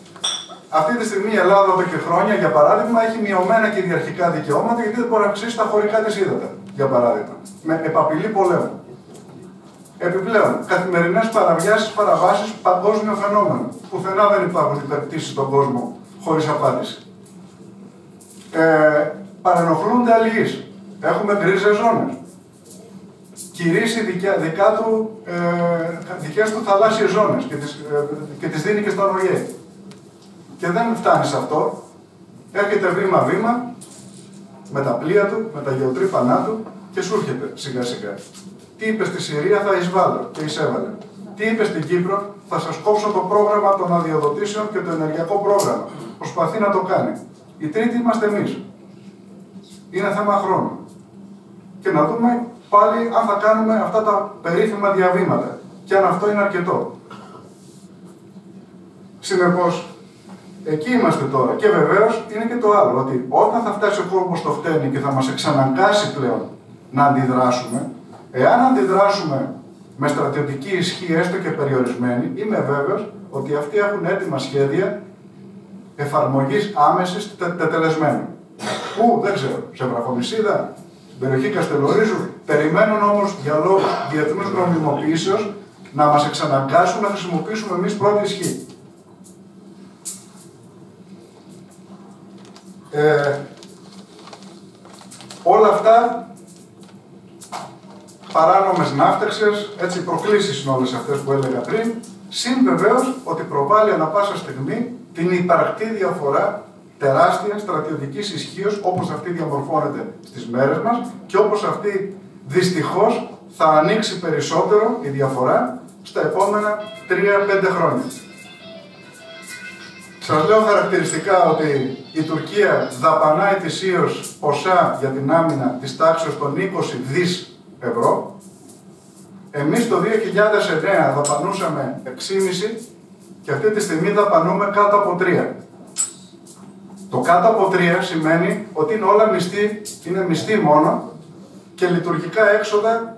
Αυτή τη στιγμή η Ελλάδα εδώ και χρόνια, για παράδειγμα, έχει μειωμένα κυριαρχικά δικαιώματα γιατί δεν μπορεί να αυξήσει τα χωρικά της ύδατα, για παράδειγμα. Με επαπειλή πολέμου. Επιπλέον, καθημερινές παραβιάσεις, παραβάσεις, παγκόσμιο φαινόμενο. Πουθενά δεν υπάρχουν υπερπτήσεις στον κόσμο χωρίς απάντηση. Ε, παρενοχλούνται αλληλείς. Έχουμε γκρίζε ζώνε. Κηρύσσει δικά του, ε, δικές του θαλάσσιες ζώνες και τις, ε, και τις δίνει και στον ΟΗΕ. Και δεν φτάνει σε αυτό. Έρχεται βήμα-βήμα με τα πλοία του, με τα γεωτρύπανά του και σου έρχεται σιγά σιγά. Τι είπες στη Συρία θα εισβάλλω και εισέβαλε. Τι είπες στην Κύπρο θα σας κόψω το πρόγραμμα των αδειοδοτήσεων και το ενεργειακό πρόγραμμα. Προσπαθεί να το κάνει. Η τρίτη είμαστε εμείς. Είναι θέμα χρόνου και να δούμε πάλι αν θα κάνουμε αυτά τα περίφημα διαβήματα και αν αυτό είναι αρκετό. Συνεπώς, εκεί είμαστε τώρα. Και βεβαίως είναι και το άλλο, ότι όταν θα φτάσει ο κόσμος στο φταίνει και θα μας εξαναγκάσει πλέον να αντιδράσουμε, εάν αντιδράσουμε με στρατιωτική ισχύ, έστω και περιορισμένη, είμαι βέβαιος ότι αυτοί έχουν έτοιμα σχέδια εφαρμογής άμεσης τετελεσμένου. Πού, δεν ξέρω, σε βραχονισίδα, στην περιοχή Καστελορίζου, περιμένουν όμως για λόγους διεθνούς νομιμοποιήσεως να μας εξαναγκάσουν να χρησιμοποιήσουμε εμείς πρώτη ισχύ. Ε, όλα αυτά παράνομες ναύτεξες, έτσι προκλήσεις είναι όλες αυτές που έλεγα πριν, συν βεβαίως ότι προβάλλει ανα πάσα στιγμή την υπαρκτή διαφορά τεράστια στρατιωτικής ισχύως όπως αυτή διαμορφώνεται στις μέρες μας και όπως αυτή δυστυχώς θα ανοίξει περισσότερο η διαφορά στα επόμενα 3-5 χρόνια. Σας λέω χαρακτηριστικά ότι η Τουρκία δαπανά ετησίω ποσά για την άμυνα της τάξης των 20 δις ευρώ. Εμείς το 2009 δαπανούσαμε 6,5 και αυτή τη στιγμή δαπανούμε κάτω από 3. Το κάτω από 3 σημαίνει ότι είναι όλα μισθή, είναι μισθή μόνο και λειτουργικά έξοδα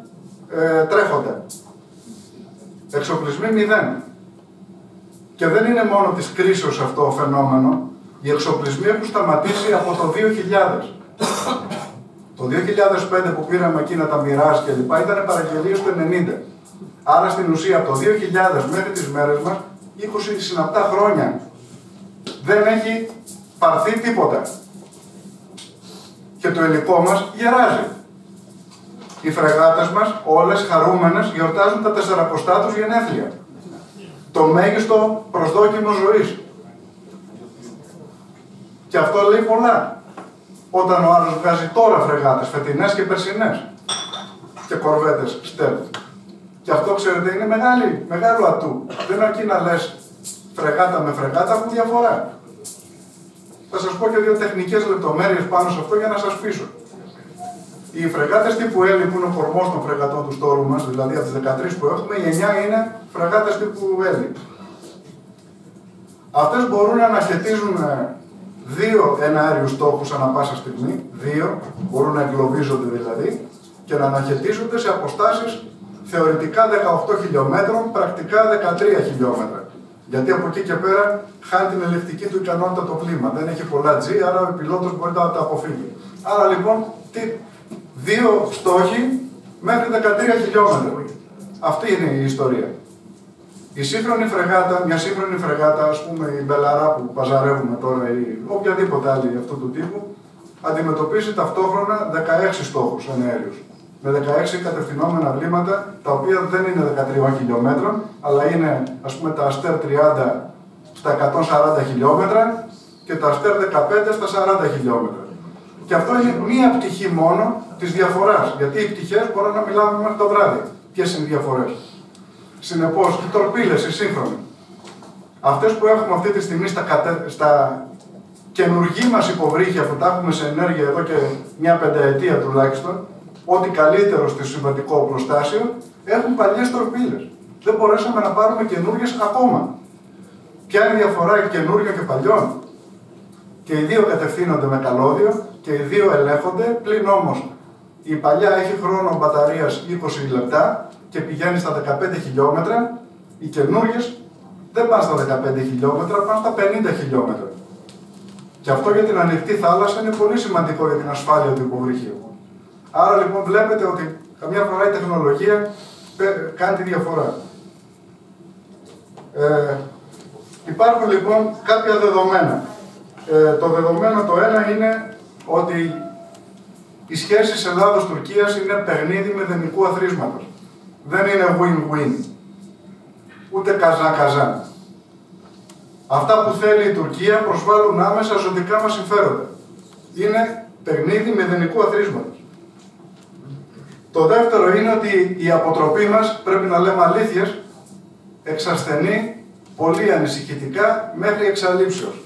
ε, τρέχονται. Εξοπλισμοί μηδέν. Και δεν είναι μόνο της κρίσεως αυτό το φαινόμενο, Οι εξοπλισμοί έχουν σταματήσει από το 2000. Το 2005 που πήραμε εκείνα τα μοιράζ και λοιπά ήταν παραγγελίες του 90. Άρα στην ουσία από το 2000 μέχρι τις μέρες μας, 20 συναπτά χρόνια, δεν έχει πάρθει τίποτα. Και το υλικό μας γεράζει. Οι φρεγάτες μας, όλες χαρούμενες, γιορτάζουν τα τεσσαρακοστά τους γενέθλια. Το μέγιστο προσδόκιμο ζωής. Και αυτό λέει πολλά. Όταν ο άλλος βγάζει τώρα φρεγάτες, φετινές και περσινές. Και κορβέτες στέλνει. Και αυτό ξέρετε είναι μεγάλη, μεγάλο ατού. Δεν αρκεί να λες φρεγάτα με φρεγάτα, έχουν διαφορά. Θα σας πω και δύο τεχνικές λεπτομέρειες πάνω σε αυτό για να σας πείσω. Οι φρεγάτες τύπου L που είναι ο κορμός των φρεγατών του στόλου μας, δηλαδή από τις 13 που έχουμε, οι 9 είναι φρεγάτες τύπου L. Αυτές μπορούν να αναχαιτίζουν ε, δύο εναέριους στόχους ανά πάσα στιγμή, δύο, μπορούν να εγκλωβίζονται δηλαδή, και να αναχαιτίζονται σε αποστάσεις θεωρητικά 18 χιλιόμετρων, πρακτικά 13 χιλιόμετρα. Γιατί από εκεί και πέρα χάνει την ελεκτική του ικανότητα το κλίμα. Δεν έχει πολλά G, άρα ο πιλότος μπορεί να τα αποφύγει. Άρα λοιπόν, τι, δύο στόχοι μέχρι 13 χιλιόμετρα. Αυτή είναι η ιστορία. Η σύγχρονη φρεγάτα, μια σύγχρονη φρεγάτα, ας πούμε η Μπελαρά που παζαρεύουμε τώρα ή οποιαδήποτε άλλη αυτού του τύπου, αντιμετωπίζει ταυτόχρονα 16 στόχους ενέργειους. Με 16 κατευθυνόμενα βλήματα, τα οποία δεν είναι 13 χιλιόμετρων, αλλά είναι ας πούμε τα Αστέρ 30 στα 140 χιλιόμετρα και τα Αστέρ 15 στα 40 χιλιόμετρα. Και αυτό είναι μία πτυχή μόνο της διαφοράς. Γιατί οι πτυχές μπορούν να μιλάμε μέχρι το βράδυ. Ποιες είναι οι διαφορές; Συνεπώς, οι τορπίλες, οι σύγχρονοι, αυτές που έχουμε αυτή τη στιγμή στα, κατε... στα καινουργή μας υποβρύχια που τα έχουμε σε ενέργεια εδώ και μια πενταετία τουλάχιστον, ό,τι καλύτερο στο συμβατικό οπλοστάσιο, έχουν παλιές τορπίλες. Δεν μπορέσαμε να πάρουμε καινούργιες ακόμα. Ποια είναι η διαφορά καινούργιων και παλιών; Και οι δύο κατευθύνονται με καλώδιο και οι δύο ελέγχονται, πλην όμως η παλιά έχει χρόνο μπαταρίας 20 λεπτά και πηγαίνει στα 15 χιλιόμετρα, οι καινούργιες δεν πάνε στα 15 χιλιόμετρα, πάνε στα 50 χιλιόμετρα. Και αυτό για την ανοιχτή θάλασσα είναι πολύ σημαντικό για την ασφάλεια του υποβρυχίου. Άρα λοιπόν βλέπετε ότι καμιά φορά η τεχνολογία κάνει τη διαφορά. Ε, υπάρχουν λοιπόν κάποια δεδομένα. Ε, το δεδομένο το ένα είναι ότι οι σχέσεις Ελλάδος-Τουρκίας είναι παιχνίδι μηδενικού αθροίσματος δεν είναι win-win. Ούτε καζά-καζά. Αυτά που θέλει η Τουρκία προσβάλλουν άμεσα ζωτικά μας συμφέροντα. Είναι παιχνίδι μηδενικού αθροίσματος. Το δεύτερο είναι ότι η αποτροπή μας, πρέπει να λέμε αλήθειες, εξασθενεί πολύ ανησυχητικά μέχρι εξαλείψεως.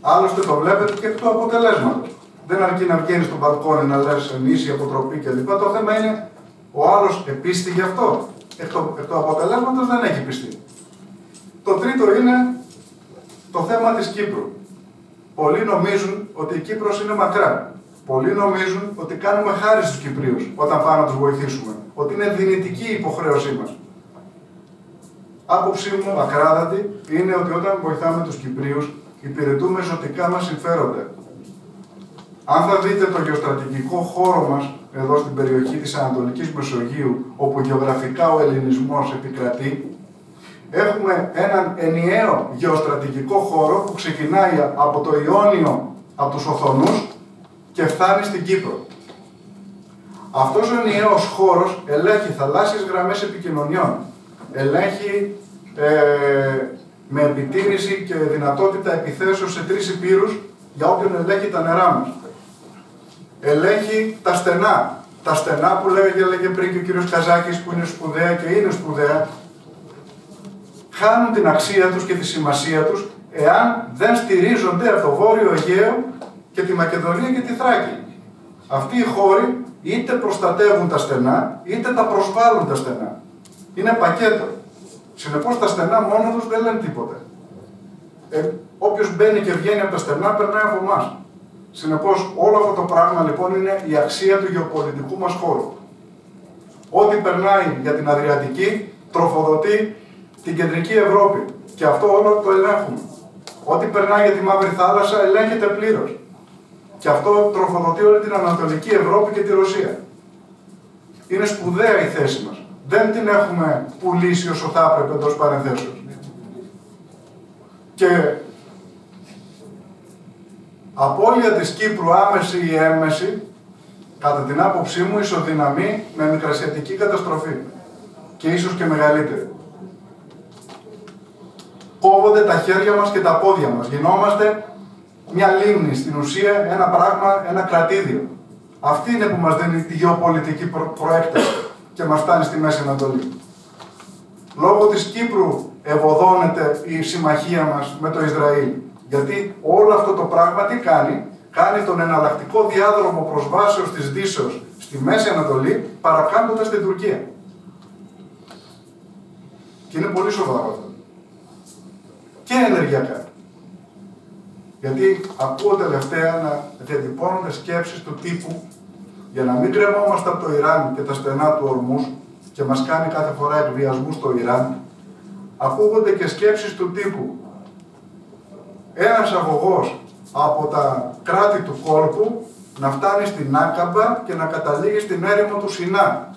Άλλωστε το βλέπετε και εκ του αποτελέσματος. Δεν αρκεί να βγαίνεις στο μπαλκόνι να λες ενίσχυη αποτροπή κλπ. Το θέμα είναι ο άλλος επίστη γι' αυτό. Εκ το, εκ αποτελέσματος δεν έχει πιστεί. Το τρίτο είναι το θέμα της Κύπρου. Πολλοί νομίζουν ότι η Κύπρος είναι μακρά. Πολλοί νομίζουν ότι κάνουμε χάρη στους Κυπρίους όταν πάμε να τους βοηθήσουμε. Ότι είναι δυνητική η υποχρέωσή μας. Άποψή μου ακράδαντη είναι ότι όταν βοηθάμε τους Κυπρίους υπηρετούμε ζωτικά μας συμφέροντα. Αν θα δείτε το γεωστρατηγικό χώρο μας εδώ στην περιοχή της Ανατολικής Μεσογείου, όπου γεωγραφικά ο ελληνισμός επικρατεί, έχουμε έναν ενιαίο γεωστρατηγικό χώρο που ξεκινάει από το Ιόνιο, από τους Οθονούς και φτάνει στην Κύπρο. Αυτός ο ενιαίος χώρος ελέγχει θαλάσσιες γραμμές επικοινωνιών, ελέγχει ε, με επιτήρηση και δυνατότητα επιθέσεως σε τρεις υπήρους για όποιον ελέγχει τα νερά μας ελέγχει τα στενά. Τα στενά που λέγε, έλεγε πριν και ο κύριος Καζάκης που είναι σπουδαία και είναι σπουδαία, χάνουν την αξία τους και τη σημασία τους εάν δεν στηρίζονται από το Βόρειο Αιγαίο και τη Μακεδονία και τη Θράκη. Αυτοί οι χώροι είτε προστατεύουν τα στενά, είτε τα προσβάλλουν τα στενά. Είναι πακέτο. Συνεπώς τα στενά μόνο τους δεν λένε τίποτα. Ε, Όποιος μπαίνει και βγαίνει από τα στενά περνάει από εμάς. Συνεπώς, όλο αυτό το πράγμα λοιπόν είναι η αξία του γεωπολιτικού μας χώρου. Ό,τι περνάει για την Αδριατική τροφοδοτεί την κεντρική Ευρώπη. Και αυτό όλο το ελέγχουμε. Ό,τι περνάει για τη Μαύρη Θάλασσα ελέγχεται πλήρως. Και αυτό τροφοδοτεί όλη την Ανατολική Ευρώπη και τη Ρωσία. Είναι σπουδαία η θέση μας. Δεν την έχουμε πουλήσει όσο θα έπρεπε εντός παρενθέσεως. Και απώλεια της Κύπρου άμεση ή έμεση, κατά την άποψή μου, ισοδυναμεί με μικρασιατική καταστροφή. Και ίσως και μεγαλύτερη. Κόβονται τα χέρια μας και τα πόδια μας. Γινόμαστε μια λίμνη, στην ουσία ένα πράγμα, ένα κρατήδιο. Αυτή είναι που μας δίνει τη γεωπολιτική προ προέκταση και μας φτάνει στη Μέση Ανατολή. Λόγω της Κύπρου ευωδώνεται η συμμαχία μας με το Ισραήλ. Γιατί όλο αυτό το πράγμα τι κάνει, κάνει τον εναλλακτικό διάδρομο προσβάσεως της Δύσεως στη Μέση Ανατολή παρακάμπτοντας την Τουρκία. Και είναι πολύ σοβαρό αυτό. Και ενεργειακά. Γιατί ακούω τελευταία να διατυπώνονται σκέψεις του τύπου για να μην κρεμόμαστε από το Ιράν και τα στενά του ορμούς και μας κάνει κάθε φορά εκβιασμού στο Ιράν, ακούγονται και σκέψεις του τύπου ένας αγωγός από τα κράτη του κόλπου να φτάνει στην Άκαμπα και να καταλήγει στην έρημο του Σινά.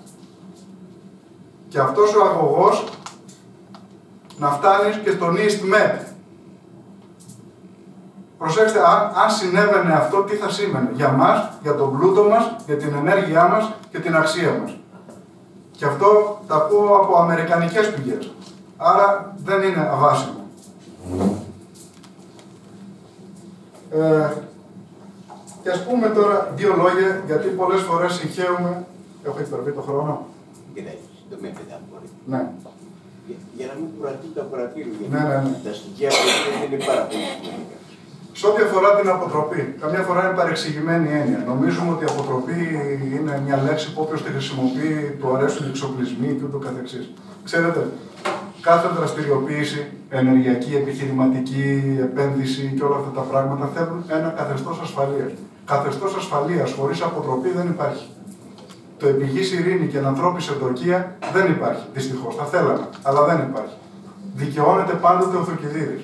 Και αυτός ο αγωγός να φτάνει και στον East Med. Προσέξτε, αν, αν συνέβαινε αυτό, τι θα σήμαινε για μας, για τον πλούτο μας, για την ενέργειά μας και την αξία μας. Και αυτό τα ακούω από αμερικανικές πηγές. Άρα δεν είναι αβάσιμο. Ε, και ας πούμε τώρα δύο λόγια, γιατί πολλές φορές συγχαίουμε... Έχω υπερβεί το χρόνο. το Ναι. Για, να μην κουραστεί το ακροατήριο. Ναι, ναι, ναι. Τα στοιχεία που είναι πάρα πολύ σε ό,τι αφορά την αποτροπή, καμιά φορά είναι παρεξηγημένη έννοια. Νομίζουμε ότι η αποτροπή είναι μια λέξη που όποιος τη χρησιμοποιεί του αρέσουν οι εξοπλισμοί και ούτω καθεξής. Ξέρετε, κάθε δραστηριοποίηση, ενεργειακή, επιχειρηματική, επένδυση και όλα αυτά τα πράγματα θέλουν ένα καθεστώς ασφαλείας. Καθεστώς ασφαλείας χωρίς αποτροπή δεν υπάρχει. Το επιγή ειρήνη και ανθρώπιση ευδοκία δεν υπάρχει. Δυστυχώς. Θα θέλαμε, αλλά δεν υπάρχει. Δικαιώνεται πάντοτε ο Θουκυδίδης.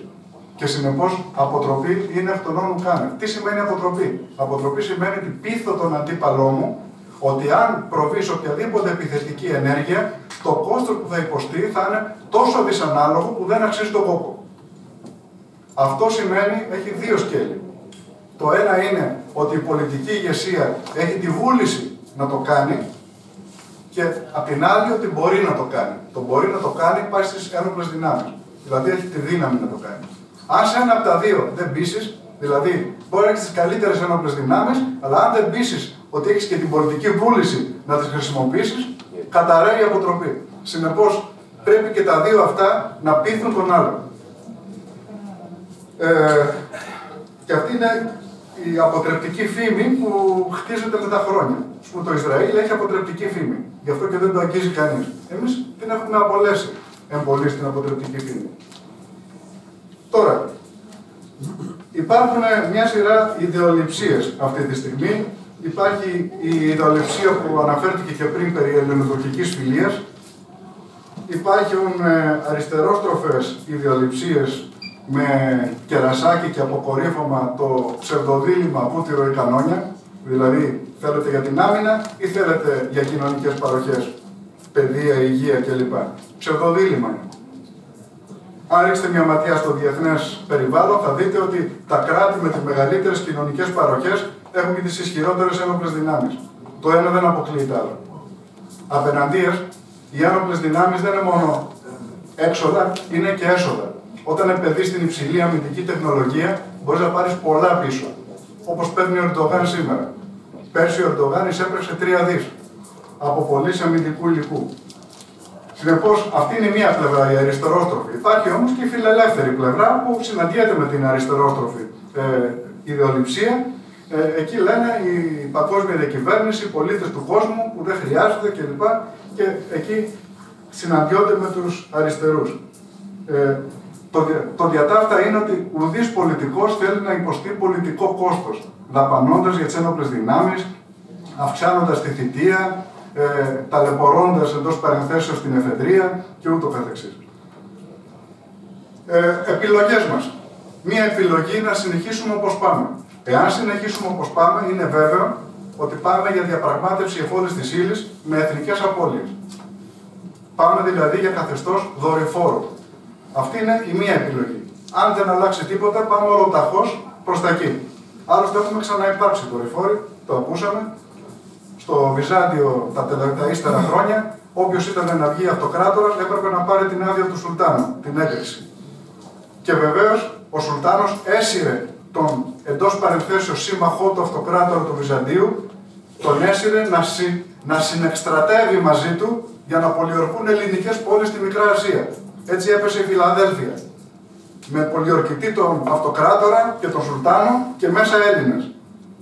Και συνεπώς αποτροπή είναι εκ των όνων Τι σημαίνει αποτροπή; Αποτροπή σημαίνει ότι πείθω τον αντίπαλό μου ότι αν προβείς σε οποιαδήποτε επιθετική ενέργεια, το κόστος που θα υποστεί θα είναι τόσο δυσανάλογο που δεν αξίζει τον κόπο. Αυτό σημαίνει, έχει δύο σκέλη. Το ένα είναι ότι η πολιτική ηγεσία έχει τη βούληση να το κάνει και απ' την άλλη ότι μπορεί να το κάνει. Το μπορεί να το κάνει πάει στις ένοπλες δυνάμεις. Δηλαδή έχει τη δύναμη να το κάνει. Αν σε ένα από τα δύο δεν πείσει, δηλαδή μπορεί να έχεις τις καλύτερες ενόπλες δυνάμεις, αλλά αν δεν πείσει ότι έχεις και την πολιτική βούληση να τις χρησιμοποιήσεις, καταραίει η αποτροπή. Συνεπώς πρέπει και τα δύο αυτά να πείθουν τον άλλον. Ε, και αυτή είναι η αποτρεπτική φήμη που χτίζεται με τα χρόνια. Που το Ισραήλ έχει αποτρεπτική φήμη. Γι' αυτό και δεν το αγγίζει κανείς. Εμείς την έχουμε απολέσει εμπολή στην αποτρεπτική φήμη. Τώρα, υπάρχουν μια σειρά ιδεολειψίες αυτή τη στιγμή. Υπάρχει η ιδεολειψία που αναφέρθηκε και πριν περί ελληνοδοκικής φιλίας. Υπάρχουν ε, αριστερόστροφες ιδεολειψίες με κερασάκι και αποκορύφωμα το ψευδοδήλημα βούτυρο ή κανόνια, δηλαδή θέλετε για την άμυνα ή θέλετε για κοινωνικές παροχές, παιδεία, υγεία κλπ. Ψευδοδήλημα είναι αν ρίξετε μια ματιά στο διεθνές περιβάλλον, θα δείτε ότι τα κράτη με τις μεγαλύτερες κοινωνικές παροχές έχουν και τις ισχυρότερες ένοπλες δυνάμεις. Το ένα δεν αποκλείει το άλλο. Απέναντία, οι ένοπλες δυνάμεις δεν είναι μόνο έξοδα, είναι και έσοδα. Όταν επενδύεις στην υψηλή αμυντική τεχνολογία, μπορείς να πάρεις πολλά πίσω. Όπως παίρνει ο Ερντογάν σήμερα. Πέρσι ο Ερντογάν εισέπρεξε 3 δις από πωλήσει αμυντικού υλικού. Συνεπώς, αυτή είναι μία πλευρά, η αριστερόστροφη. Υπάρχει όμως και η φιλελεύθερη πλευρά που συναντιέται με την αριστερόστροφη ε, ιδεολειψία. Ε, εκεί λένε η παγκόσμια διακυβέρνηση, οι πολίτες του κόσμου που δεν χρειάζονται κλπ. Και εκεί συναντιόνται με τους αριστερούς. Ε, το, το διατάφτα είναι ότι ουδής πολιτικός θέλει να υποστεί πολιτικό κόστος, δαπανώντας για τις ένοπλες δυνάμεις, αυξάνοντας τη θητεία, ε, ταλαιπωρώντας εντός παρενθέσεως την εφεδρεία και ούτω καθεξής. Ε, επιλογές μας. μία επιλογή να συνεχίσουμε όπως πάμε. Εάν συνεχίσουμε όπως πάμε, είναι βέβαιο ότι πάμε για διαπραγμάτευση εφόδης της ύλης με εθνικές απώλειες. Πάμε δηλαδή για καθεστώς δορυφόρου. Αυτή είναι η μία επιλογή. Αν δεν αλλάξει τίποτα, πάμε ολοταχώς προς τα εκεί. Άλλωστε έχουμε ξαναυπάρξει δορυφόροι, το ακούσαμε, στο Βυζάντιο τα, τα ύστερα χρόνια, όποιος ήταν να βγει αυτοκράτορα έπρεπε να πάρει την άδεια του Σουλτάνου, την έγκριση. Και βεβαίως ο Σουλτάνος έσυρε τον εντός παρενθέσεως σύμμαχό του αυτοκράτορα του Βυζαντίου, τον έσυρε να, συ, να συνεκστρατεύει μαζί του για να πολιορκούν ελληνικές πόλεις στη Μικρά Ασία. Έτσι έπεσε η Φιλαδέλφια. Με πολιορκητή τον αυτοκράτορα και τον Σουλτάνο και μέσα Έλληνες.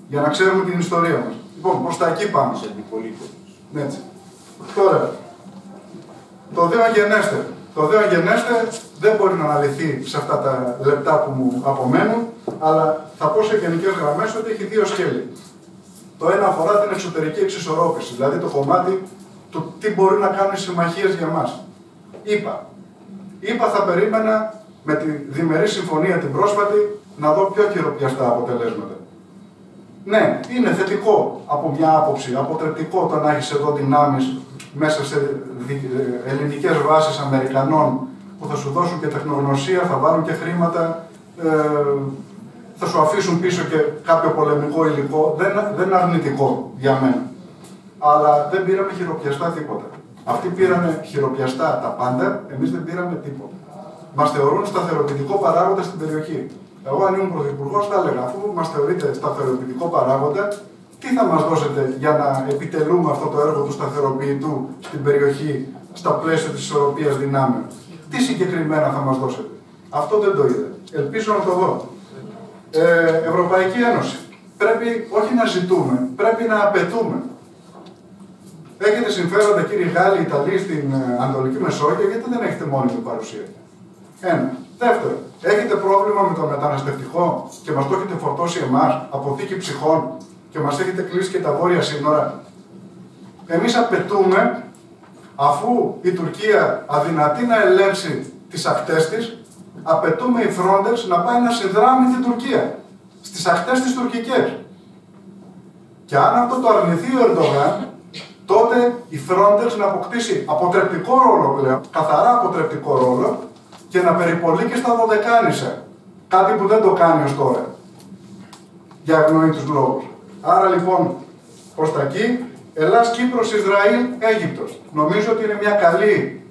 Για να ξέρουμε την ιστορία μας. Λοιπόν, προς τα εκεί πάμε. Ναι, έτσι. Τώρα, το δέο γενέστε. Το δέο γενέστε δεν μπορεί να αναλυθεί σε αυτά τα λεπτά που μου απομένουν, αλλά θα πω σε γενικές γραμμές ότι έχει δύο σκέλη. Το ένα αφορά την εξωτερική εξισορρόπηση, δηλαδή το κομμάτι του τι μπορεί να κάνουν οι συμμαχίες για μας. Είπα. Είπα θα περίμενα με τη διμερή συμφωνία την πρόσφατη να δω πιο χειροπιαστά αποτελέσματα. Ναι, είναι θετικό από μια άποψη, αποτρεπτικό το να έχεις εδώ δυνάμεις μέσα σε ε, ελληνικές βάσεις Αμερικανών που θα σου δώσουν και τεχνογνωσία, θα βάλουν και χρήματα, ε, θα σου αφήσουν πίσω και κάποιο πολεμικό υλικό. Δεν, δεν είναι αρνητικό για μένα. Αλλά δεν πήραμε χειροπιαστά τίποτα. Αυτοί πήραμε χειροπιαστά τα πάντα, εμείς δεν πήραμε τίποτα. Μας θεωρούν σταθεροποιητικό παράγοντα στην περιοχή. Εγώ, αν ήμουν πρωθυπουργός, θα έλεγα, αφού μας θεωρείτε σταθεροποιητικό παράγοντα, τι θα μας δώσετε για να επιτελούμε αυτό το έργο του σταθεροποιητού στην περιοχή, στα πλαίσια της ισορροπίας δυνάμεων; Τι συγκεκριμένα θα μας δώσετε; Αυτό δεν το είδα. Ελπίζω να το δω. Ε, Ευρωπαϊκή Ένωση. Πρέπει όχι να ζητούμε, πρέπει να απαιτούμε. Έχετε συμφέροντα, κύριοι Γάλλοι, Ιταλοί στην ε, Ανατολική Μεσόγειο, γιατί δεν έχετε μόνιμη παρουσία. Ένα. Δεύτερο, έχετε πρόβλημα με το μεταναστευτικό και μας το έχετε φορτώσει εμάς, αποθήκη ψυχών και μας έχετε κλείσει και τα βόρεια σύνορα. Εμείς απαιτούμε, αφού η Τουρκία αδυνατεί να ελέγξει τις ακτές της, απαιτούμε η Frontex να πάει να συνδράμει την Τουρκία στις ακτές της τουρκικές. Και αν αυτό το αρνηθεί ο Ερντογάν, τότε η Frontex να αποκτήσει αποτρεπτικό ρόλο πλέον, καθαρά αποτρεπτικό ρόλο, και να περιπολεί και στα δωδεκάνησα. Κάτι που δεν το κάνει ως τώρα. Για αγνοήτους λόγους. Άρα λοιπόν, προς τα εκεί, Ελλάς, Κύπρος, Ισραήλ, Αίγυπτος. Νομίζω ότι είναι μια καλή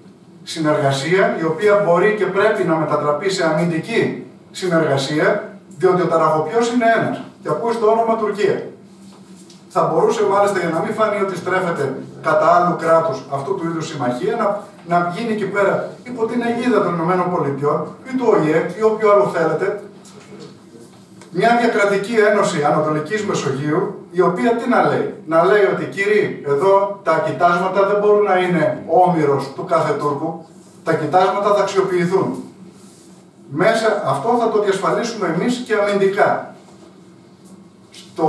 συνεργασία, η οποία μπορεί και πρέπει να μετατραπεί σε αμυντική συνεργασία, διότι ο ταραχοποιός είναι ένας. Και ακούει το όνομα Τουρκία. Θα μπορούσε μάλιστα για να μην φανεί ότι στρέφεται κατά άλλου κράτους αυτού του είδους συμμαχία, να να γίνει εκεί πέρα υπό την αιγίδα των ΗΠΑ ή του ΟΗΕ ή όποιο άλλο θέλετε, μια διακρατική ένωση Ανατολικής Μεσογείου, η οποία τι να λέει; Να λέει ότι κύριοι, εδώ τα κοιτάσματα δεν μπορούν να είναι όμοιρος του κάθε Τούρκου. Τα κοιτάσματα θα αξιοποιηθούν. Μέσα αυτό θα το διασφαλίσουμε εμείς και αμυντικά. Στο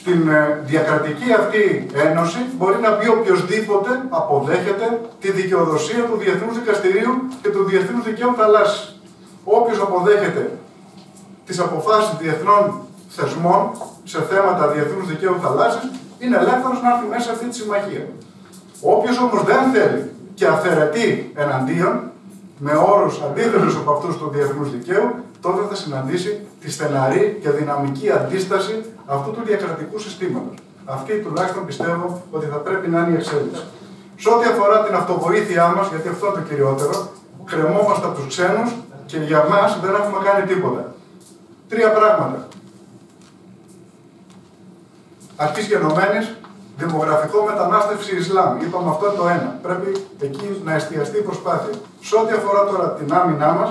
στην ε, διακρατική αυτή ένωση μπορεί να μπει οποιοδήποτε αποδέχεται τη δικαιοδοσία του Διεθνούς Δικαστηρίου και του Διεθνούς Δικαίου Θαλάσσης. Όποιος αποδέχεται τις αποφάσεις διεθνών θεσμών σε θέματα διεθνούς δικαίου θαλάσσης είναι ελεύθερος να έρθει μέσα σε αυτή τη συμμαχία. Όποιος όμως δεν θέλει και αφαιρετεί εναντίον, με όρους αντίθετους από αυτούς του διεθνούς δικαίου, τότε θα συναντήσει τη στεναρή και δυναμική αντίσταση αυτού του διακρατικού συστήματος. Αυτή τουλάχιστον πιστεύω ότι θα πρέπει να είναι η εξέλιξη. Σε ό,τι αφορά την αυτοβοήθειά μας, γιατί αυτό είναι το κυριότερο, κρεμόμαστε από τους ξένους και για μας δεν έχουμε κάνει τίποτα. Τρία πράγματα. Αρχής γενομένης, δημογραφικό μετανάστευση Ισλάμ. Είπαμε αυτό το ένα. Πρέπει εκεί να εστιαστεί η προσπάθεια. Σε ό,τι αφορά τώρα την άμυνά μας,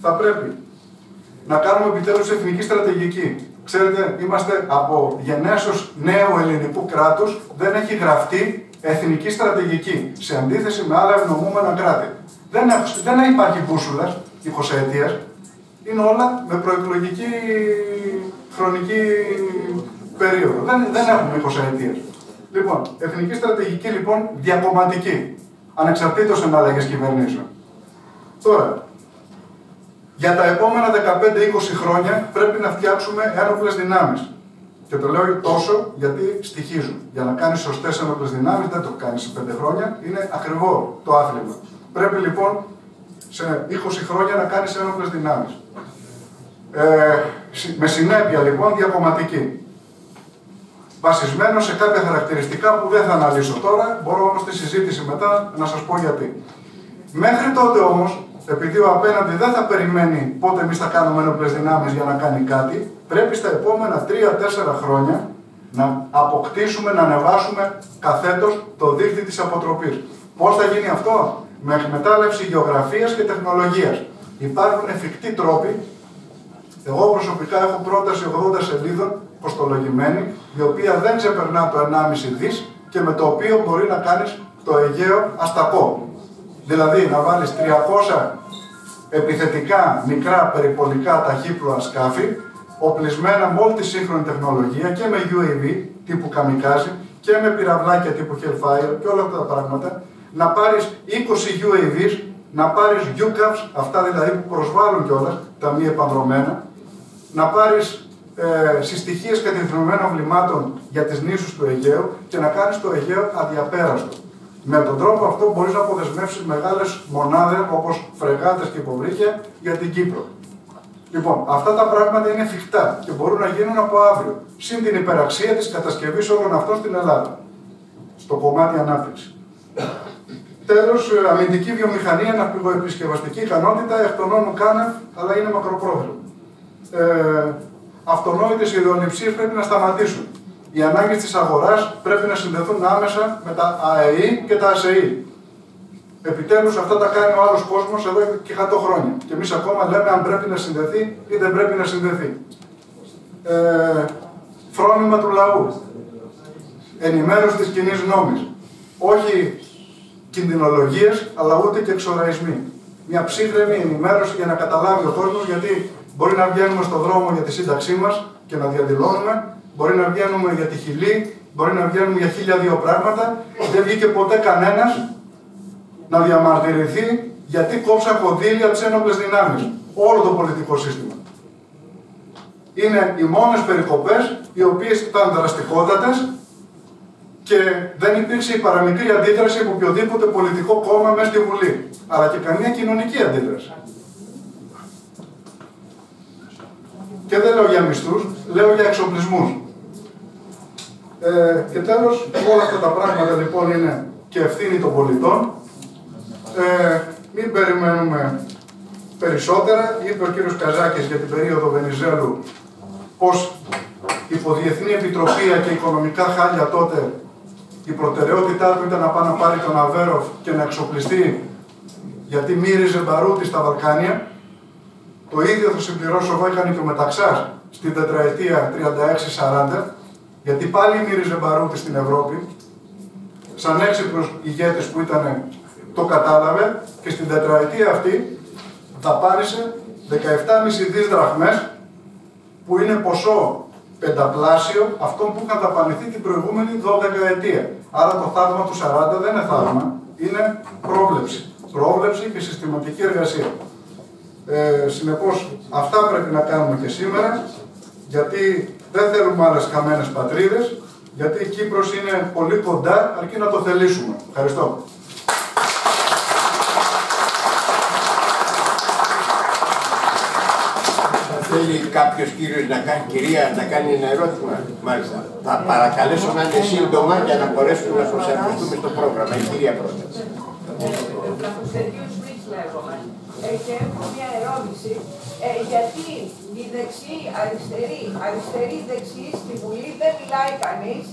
θα πρέπει να κάνουμε επιτέλους εθνική στρατηγική. Ξέρετε, είμαστε από γενέσως νέου ελληνικού κράτους, δεν έχει γραφτεί εθνική στρατηγική σε αντίθεση με άλλα ευνομούμενα κράτη. Δεν, δεν υπάρχει μπούσουλας 20 ετία. Είναι όλα με προεκλογική χρονική περίοδο. Δεν, δεν έχουμε 20 ετία. Λοιπόν, εθνική στρατηγική λοιπόν διακομματική. Ανεξαρτήτως εναλλαγή κυβερνήσεων. Τώρα, Για τα επόμενα 15-20 χρόνια πρέπει να φτιάξουμε ένοπλες δυνάμεις. Και το λέω τόσο γιατί στοιχίζουν. Για να κάνεις σωστές ένοπλες δυνάμεις δεν το κάνεις σε 5 χρόνια. Είναι ακριβό το άθλημα. Πρέπει λοιπόν σε 20 χρόνια να κάνεις ένοπλες δυνάμεις. Ε, με συνέπεια λοιπόν διακομματική. Βασισμένο σε κάποια χαρακτηριστικά που δεν θα αναλύσω τώρα, μπορώ όμως στη συζήτηση μετά να σας πω γιατί. Μέχρι τότε όμως, επειδή ο απέναντι δεν θα περιμένει πότε εμείς θα κάνουμε ένοπλες δυνάμεις για να κάνει κάτι, πρέπει στα επόμενα 3-4 χρόνια να αποκτήσουμε, να ανεβάσουμε καθέτος το δίκτυο της αποτροπής. Πώς θα γίνει αυτό; Με εκμετάλλευση γεωγραφίας και τεχνολογίας. Υπάρχουν εφικτοί τρόποι. Εγώ προσωπικά έχω πρόταση 80 σελίδων κοστολογημένη, η οποία δεν ξεπερνά το 1,5 δις και με το οποίο μπορεί να κάνεις το Αιγαίο αστακό. Δηλαδή να βάλεις 300 επιθετικά μικρά περιπολικά ταχύπλοα σκάφη, οπλισμένα με όλη τη σύγχρονη τεχνολογία και με UAV τύπου Kamikaze και με πυραυλάκια τύπου Hellfire και όλα αυτά τα πράγματα, να πάρεις 20 UAVs, να πάρεις UCAVs, αυτά δηλαδή που προσβάλλουν κιόλας, τα μη επανδρομένα, να πάρεις ε, συστοιχίες κατευθυνωμένων βλημάτων για τις νήσους του Αιγαίου και να κάνεις το Αιγαίο αδιαπέραστο. Με τον τρόπο αυτό μπορείς να αποδεσμεύσεις μεγάλες μονάδες όπως φρεγάτες και υποβρύχια για την Κύπρο. Λοιπόν, αυτά τα πράγματα είναι εφικτά και μπορούν να γίνουν από αύριο. Συν την υπεραξία της κατασκευής όλων αυτών στην Ελλάδα. Στο κομμάτι ανάπτυξης. Τέλος, αμυντική βιομηχανία, ναυπηγοεπισκευαστική ικανότητα, εκ των όνων κάνευ, αλλά είναι μακροπρόθεσμο. Ε, Αυτονόητες ιδεολειψίε πρέπει να σταματήσουν. Οι ανάγκες της αγοράς πρέπει να συνδεθούν άμεσα με τα ΑΕΗ και τα ΑΣΕΗ. Επιτέλους αυτά τα κάνει ο άλλος κόσμος εδώ και 100 χρόνια. Και εμείς ακόμα λέμε αν πρέπει να συνδεθεί ή δεν πρέπει να συνδεθεί. Ε, φρόνημα του λαού. Ενημέρωση της κοινή νόμη. Όχι κινδυνολογίες, αλλά ούτε και εξοραϊσμοί. Μια ψύχρεμη ενημέρωση για να καταλάβει ο κόσμος γιατί μπορεί να βγαίνουμε στον δρόμο για τη σύνταξή μας και να διαδηλώνουμε, μπορεί να βγαίνουμε για τη χιλή, μπορεί να βγαίνουμε για χίλια δύο πράγματα. Δεν βγήκε ποτέ κανένας να διαμαρτυρηθεί γιατί κόψαν κονδύλια τις ένοπλες δυνάμεις. Όλο το πολιτικό σύστημα. Είναι οι μόνες περικοπές οι οποίες ήταν δραστικότατες και δεν υπήρξε η παραμικρή αντίδραση από οποιοδήποτε πολιτικό κόμμα μέσα στη Βουλή. Αλλά και καμία κοινωνική αντίδραση. Και δεν λέω για μισθούς, λέω για εξοπλισμούς. Ε, και τέλος, όλα αυτά τα πράγματα λοιπόν είναι και ευθύνη των πολιτών ε, μην περιμένουμε περισσότερα. Είπε ο κύριος Καζάκης για την περίοδο Βενιζέλου πως υπό Διεθνή Επιτροπή και οικονομικά χάλια τότε η προτεραιότητά του ήταν να πάει να πάρει τον Αβέροφ και να εξοπλιστεί γιατί μύριζε μπαρούτι στα Βαλκάνια. Το ίδιο θα συμπληρώσω εγώ έκανε και ο Μεταξάς στην τετραετία 36-40 γιατί πάλι μύριζε μπαρούτι στην Ευρώπη σαν έξυπνος ηγέτης που ήταν το κατάλαβε και στην τετραετία αυτή δαπάνησε 17,5 δις δραχμές που είναι ποσό πενταπλάσιο αυτών που είχαν δαπανηθεί την προηγούμενη 12 ετία. Άρα το θαύμα του 40 δεν είναι θαύμα, είναι πρόβλεψη. Πρόβλεψη και συστηματική εργασία. Ε, συνεπώς αυτά πρέπει να κάνουμε και σήμερα γιατί δεν θέλουμε άλλες καμένες πατρίδες γιατί η Κύπρος είναι πολύ κοντά αρκεί να το θελήσουμε. Ευχαριστώ. Θέλει κάποιος κύριος να κάνει, κυρία, να κάνει ένα ερώτημα. Μάλιστα. Θα παρακαλέσω να είναι σύντομα για να μπορέσουμε να προσαρμοστούμε στο πρόγραμμα. Η κυρία πρώτα. Ε, και έχω μια ερώτηση. Ε, γιατί η δεξί, αριστερή, αριστερή, δεξί στη Βουλή δεν μιλάει κανείς.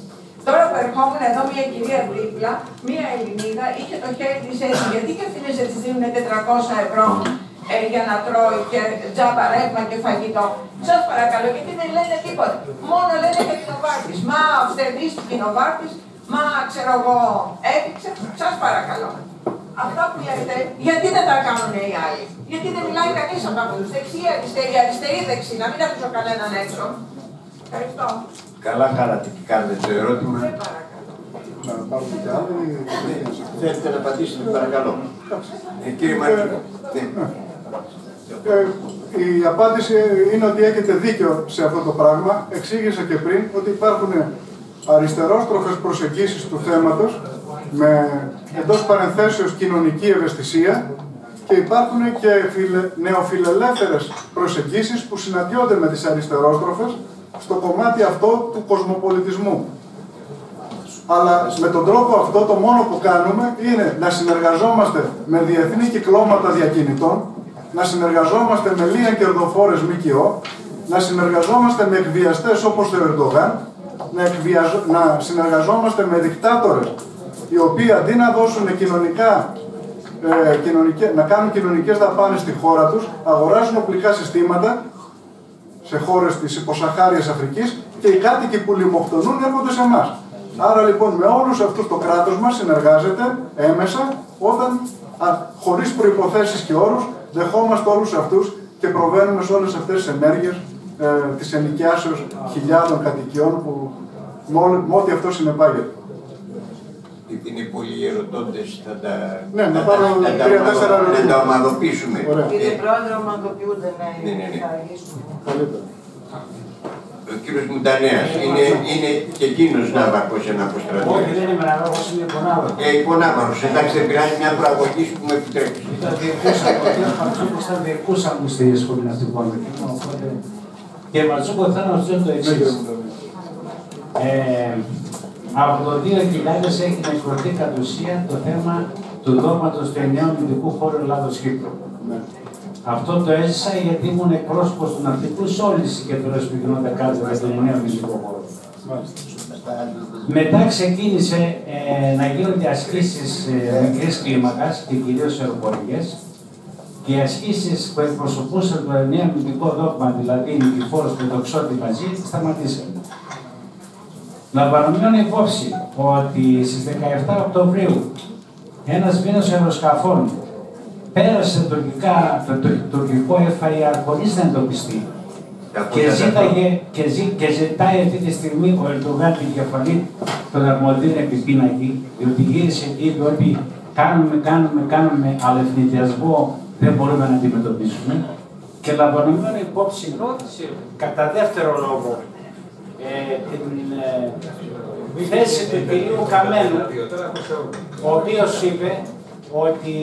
Τώρα που ερχόμουν εδώ μια κυρία δίπλα, μια Ελληνίδα, είχε το χέρι της έτσι. Γιατί και αυτοί δεν τη δίνουν 400 ευρώ ε, για να τρώει και τζάμπα ρεύμα και φαγητό. Σας παρακαλώ, γιατί δεν λένε τίποτα. Μόνο λένε για την Οβάρτη. Μα αυστηρή την Οβάρτη, μα ξέρω εγώ έδειξε. Σας παρακαλώ. Αυτά που λέτε, γιατί δεν τα κάνουν οι άλλοι; Γιατί δεν μιλάει κανείς από αυτού. Δεξί, αριστερή, αριστερή, δεξί. Να μην αφήσω κανέναν έξω. Ευχαριστώ. Καλά κάνατε και κάνετε το ερώτημα. Δεν παρακαλώ. Θέλετε να απαντήσετε, παρακαλώ. Ε, κύριε Μαρκίνο. Ναι. Ε, η απάντηση είναι ότι έχετε δίκιο σε αυτό το πράγμα. Εξήγησα και πριν ότι υπάρχουν αριστερόστροφες προσεγγίσεις του θέματος με εντός παρενθέσεως κοινωνική ευαισθησία και υπάρχουν και φιλε, νεοφιλελεύθερες προσεγγίσεις που συναντιόνται με τις αριστερόστροφες στο κομμάτι αυτό του κοσμοπολιτισμού. Αλλά με τον τρόπο αυτό το μόνο που κάνουμε είναι να συνεργαζόμαστε με διεθνή κυκλώματα διακινητών, να συνεργαζόμαστε με λίγα κερδοφόρες ΜΚΟ, να συνεργαζόμαστε με εκβιαστές όπως ο Ερντογάν, να, εκβιαζο... να συνεργαζόμαστε με δικτάτορες οι οποίοι αντί να δώσουν κοινωνικά, ε, κοινωνικές, να κάνουν κοινωνικές δαπάνες στη χώρα τους, αγοράζουν οπλικά συστήματα σε χώρες της υποσαχάριας Αφρικής και οι κάτοικοι που λιμοκτονούν έρχονται σε εμάς. Άρα λοιπόν με όλους αυτούς το κράτος μας συνεργάζεται έμεσα όταν α, χωρίς προϋποθέσεις και όρους δεχόμαστε όλους αυτούς και προβαίνουμε σε όλες αυτές τις ενέργειες ε, της ενοικιάσεως χιλιάδων κατοικιών που με ό,τι αυτό συνεπάγεται. Είναι πολλοί ερωτώντε, θα τα, ναι, να πάρω τρία-τέσσερα να τα ομαδοποιήσουμε. Κύριε Πρόεδρε, ομαδοποιούνται ναι, ναι, ναι, ναι. θα λύσουμε. Ο κύριος Μουντανέας είναι, είναι και εκείνος ναύαρχος ένα αποστρατό. Όχι, δεν είμαι ναύαρχος, είμαι υπονάβαρχο. Ε, υπονάβαρχο. Εντάξει, δεν πειράζει μια προαγωγή που με επιτρέπει. Ήταν διεκούσα, ο κ. Ματσούκο ήταν διεκούσα μου στη σχολή ναυτικών. Οπότε και Ματσούκο θα να ρωτήσω το εξής. Ε, από το 2000 έχει νεκρωθεί κατ' ουσία το θέμα του δώματο του ενιαίου μυντικού χώρου Ελλάδο-Κύπρου. Ναι. Αυτό το έζησα γιατί ήμουν εκπρόσωπος του ναυτικού σε όλε τι συγκεντρώσει που γινόνται κάτω για τον ενιαίο μυντικό χώρο. Μετά ξεκίνησε ε, να γίνονται ασκήσεις ε, μικρής κλίμακας και κυρίως αεροπορικές. Και οι ασκήσεις που εκπροσωπούσαν το ενιαίο μυντικό δόγμα, δηλαδή η νικηφόρος και το ξότι μαζί, σταματήσαν. Λαμβανωμένων υπόψη ότι στις 17 Οκτωβρίου ένας μήνος αεροσκαφών πέρασε το, τουρκικά, το, το, τουρκικό FIR χωρίς να εντοπιστεί. Και, ζήταγε, και, ζη, και ζητάει αυτή τη στιγμή ο Ερντογάν την κεφαλή των αρμοδίων επιπίνακη, διότι γύρισε και είπε ότι κάνουμε, κάνουμε, κάνουμε, αλλά ευνηδιασμό δεν μπορούμε να αντιμετωπίσουμε. Και λαμβανωμένο υπόψη κατά δεύτερο λόγο ε, την ε, θέση του κυρίου Καμένου, ο οποίος είπε ότι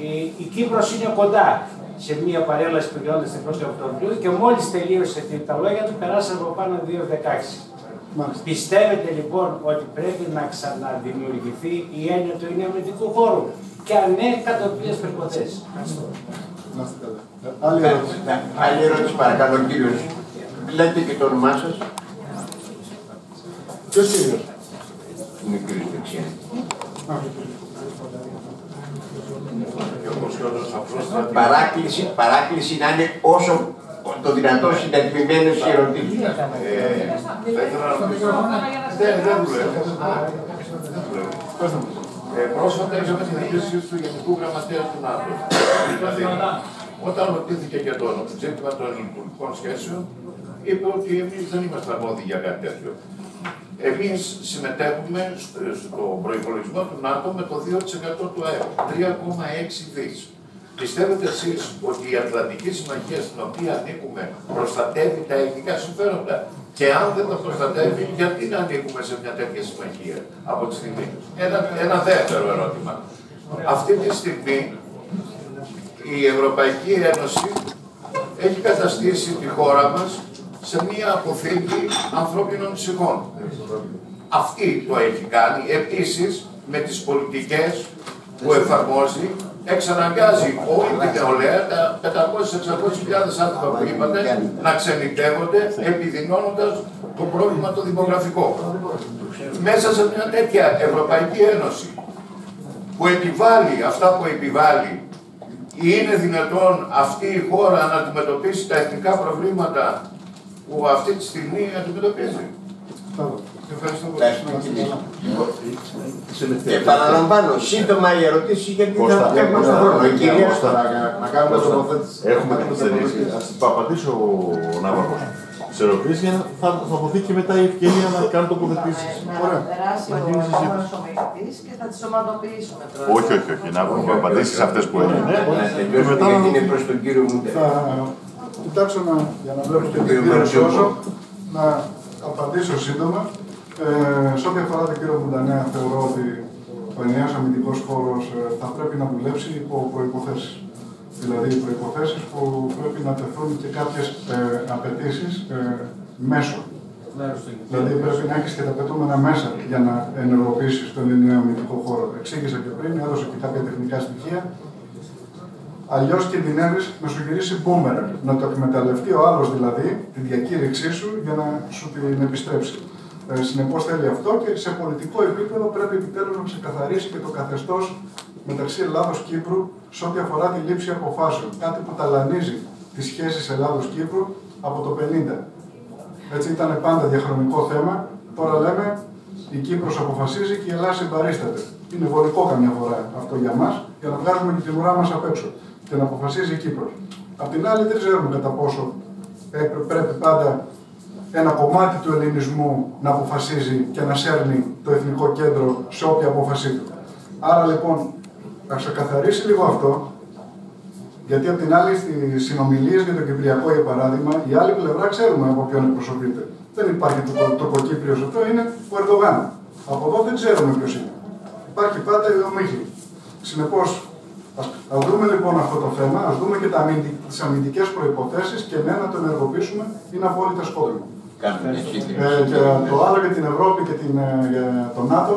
η, η Κύπρος είναι κοντά σε μια παρέλαση που γινόταν στην 1η Οκτωβρίου και μόλις τελείωσε τα λόγια του περάσαν από πάνω 2-16. Πιστεύετε λοιπόν ότι πρέπει να ξαναδημιουργηθεί η έννοια του ενιαμετικού χώρου; Και αν ναι, κατά ποιες προποθέσει. Άλλη ερώτηση παρακαλώ κύριος. Λέτε και το όνομά σας. Ποιος κύριο. Είναι ο κύριος Δεξιά. Παράκληση, παράκληση να είναι όσο το δυνατόν συντετριμένε οι ερωτήσει. Πρόσφατα είχαμε την επίσκεψη του Γενικού Γραμματέα του ΝΑΤΟ. Δηλαδή, όταν ρωτήθηκε για το ζήτημα των υπουργικών σχέσεων, είπε ότι εμείς δεν είμαστε αρμόδιοι για κάτι τέτοιο. Εμείς συμμετέχουμε στο προπολογισμό του ΝΑΤΟ με το 2% του ΑΕΠ, 3,6 δις. Πιστεύετε εσείς ότι η Ατλαντική Συμμαχία στην οποία ανήκουμε προστατεύει τα ελληνικά συμφέροντα; Και αν δεν τα προστατεύει, γιατί να ανήκουμε σε μια τέτοια συμμαχία από τη στιγμή; Ένα, ένα δεύτερο ερώτημα. Αυτή τη στιγμή η Ευρωπαϊκή Ένωση έχει καταστήσει τη χώρα μας σε μια αποθήκη ανθρώπινων ψυχών. Αυτή το έχει κάνει. Επίσης, με τις πολιτικές που εφαρμόζει, εξαναγκάζει όλη την νεολαία, τα 500-600 άτομα που είπατε, να ξενιτεύονται, επιδεινώνοντας το πρόβλημα το δημογραφικό. Μέσα σε μια τέτοια Ευρωπαϊκή Ένωση, που επιβάλλει αυτά που επιβάλλει, είναι δυνατόν αυτή η χώρα να αντιμετωπίσει τα εθνικά προβλήματα που αυτή τη στιγμή αντιμετωπίζει. Ευχαριστώ πολύ. Και παραλαμβάνω, σύντομα οι ερωτήσεις γιατί θα έχουμε τον χρόνο. Η κυρία να κάνουμε τοποθέτηση. Έχουμε καθυστερήσει. Α απαντήσει ο Ναύαρχος. τι ερωτήσεις για να θα, θα δοθεί και μετά η ευκαιρία να κάνουν τοποθετήσεις. Να περάσει ο επόμενος ομιλητής και θα τις ομαδοποιήσουμε τώρα. Όχι, όχι, όχι. Να έχουμε απαντήσεις σε αυτές που είναι. Ναι, Να τελειώσουμε μετά γιατί να είναι προς τον κύριο Μούντερ. Θα κοιτάξω να, για να βλέπω και Στον την κύριο κύριο Μαρτσιούκο. Σόζο, να απαντήσω σύντομα. Ε, σε ό,τι αφορά τον κύριο Μουντανέα, θεωρώ ότι ο ενιαίος αμυντικός χώρος ε, θα πρέπει να δουλέψει υπό προϋποθέσεις. Δηλαδή προϋποθέσεις που πρέπει να τεθούν και κάποιες ε, απαιτήσεις ε, μέσω. Δηλαδή πρέπει να έχεις και τα πετούμενα μέσα για να ενεργοποιήσεις τον ενιαίο αμυντικό χώρο. Εξήγησα και πριν, έδωσα και κάποια τεχνικά στοιχεία. Αλλιώς κινδυνεύει να σου γυρίσει μπούμερα. Να το εκμεταλλευτεί ο άλλος δηλαδή τη διακήρυξή σου για να σου την επιστρέψει. Ε, Συνεπώς θέλει αυτό και σε πολιτικό επίπεδο πρέπει επιτέλους να ξεκαθαρίσει και το καθεστώς μεταξύ Ελλάδο-Κύπρου σε ό,τι αφορά τη λήψη αποφάσεων. Κάτι που ταλανίζει τις σχέσεις Ελλάδο-Κύπρου από το 50. Έτσι ήταν πάντα διαχρονικό θέμα. Τώρα λέμε η Κύπρος αποφασίζει και η Ελλάδα συμπαρίσταται. Είναι βολικό καμιά φορά αυτό για μας, για να βγάζουμε και την ουρά μας απ' έξω και να αποφασίζει η Κύπρος. Απ' την άλλη δεν ξέρουμε κατά πόσο ε, πρέπει πάντα ένα κομμάτι του ελληνισμού να αποφασίζει και να σέρνει το εθνικό κέντρο σε όποια απόφασή του. Άρα λοιπόν, να ξεκαθαρίσει λίγο αυτό, γιατί απ' την άλλη στις συνομιλίες για το Κυπριακό, για παράδειγμα, η άλλη πλευρά ξέρουμε από ποιον εκπροσωπείται. Δεν υπάρχει το τουρκοκύπριο αυτό, είναι ο Ερντογάν. Από εδώ δεν ξέρουμε ποιος είναι. Υπάρχει πάντα η ομίχλη. Συνεπώς, α δούμε λοιπόν αυτό το θέμα, ας δούμε και τις αμυντικές προποθέσει και ναι, να το ενεργοποιήσουμε είναι απόλυτα σκόπιμο. Κάνουμε μια σύντομη. Ε, και το άλλο για την Ευρώπη και την, ε, για το ΝΑΤΟ.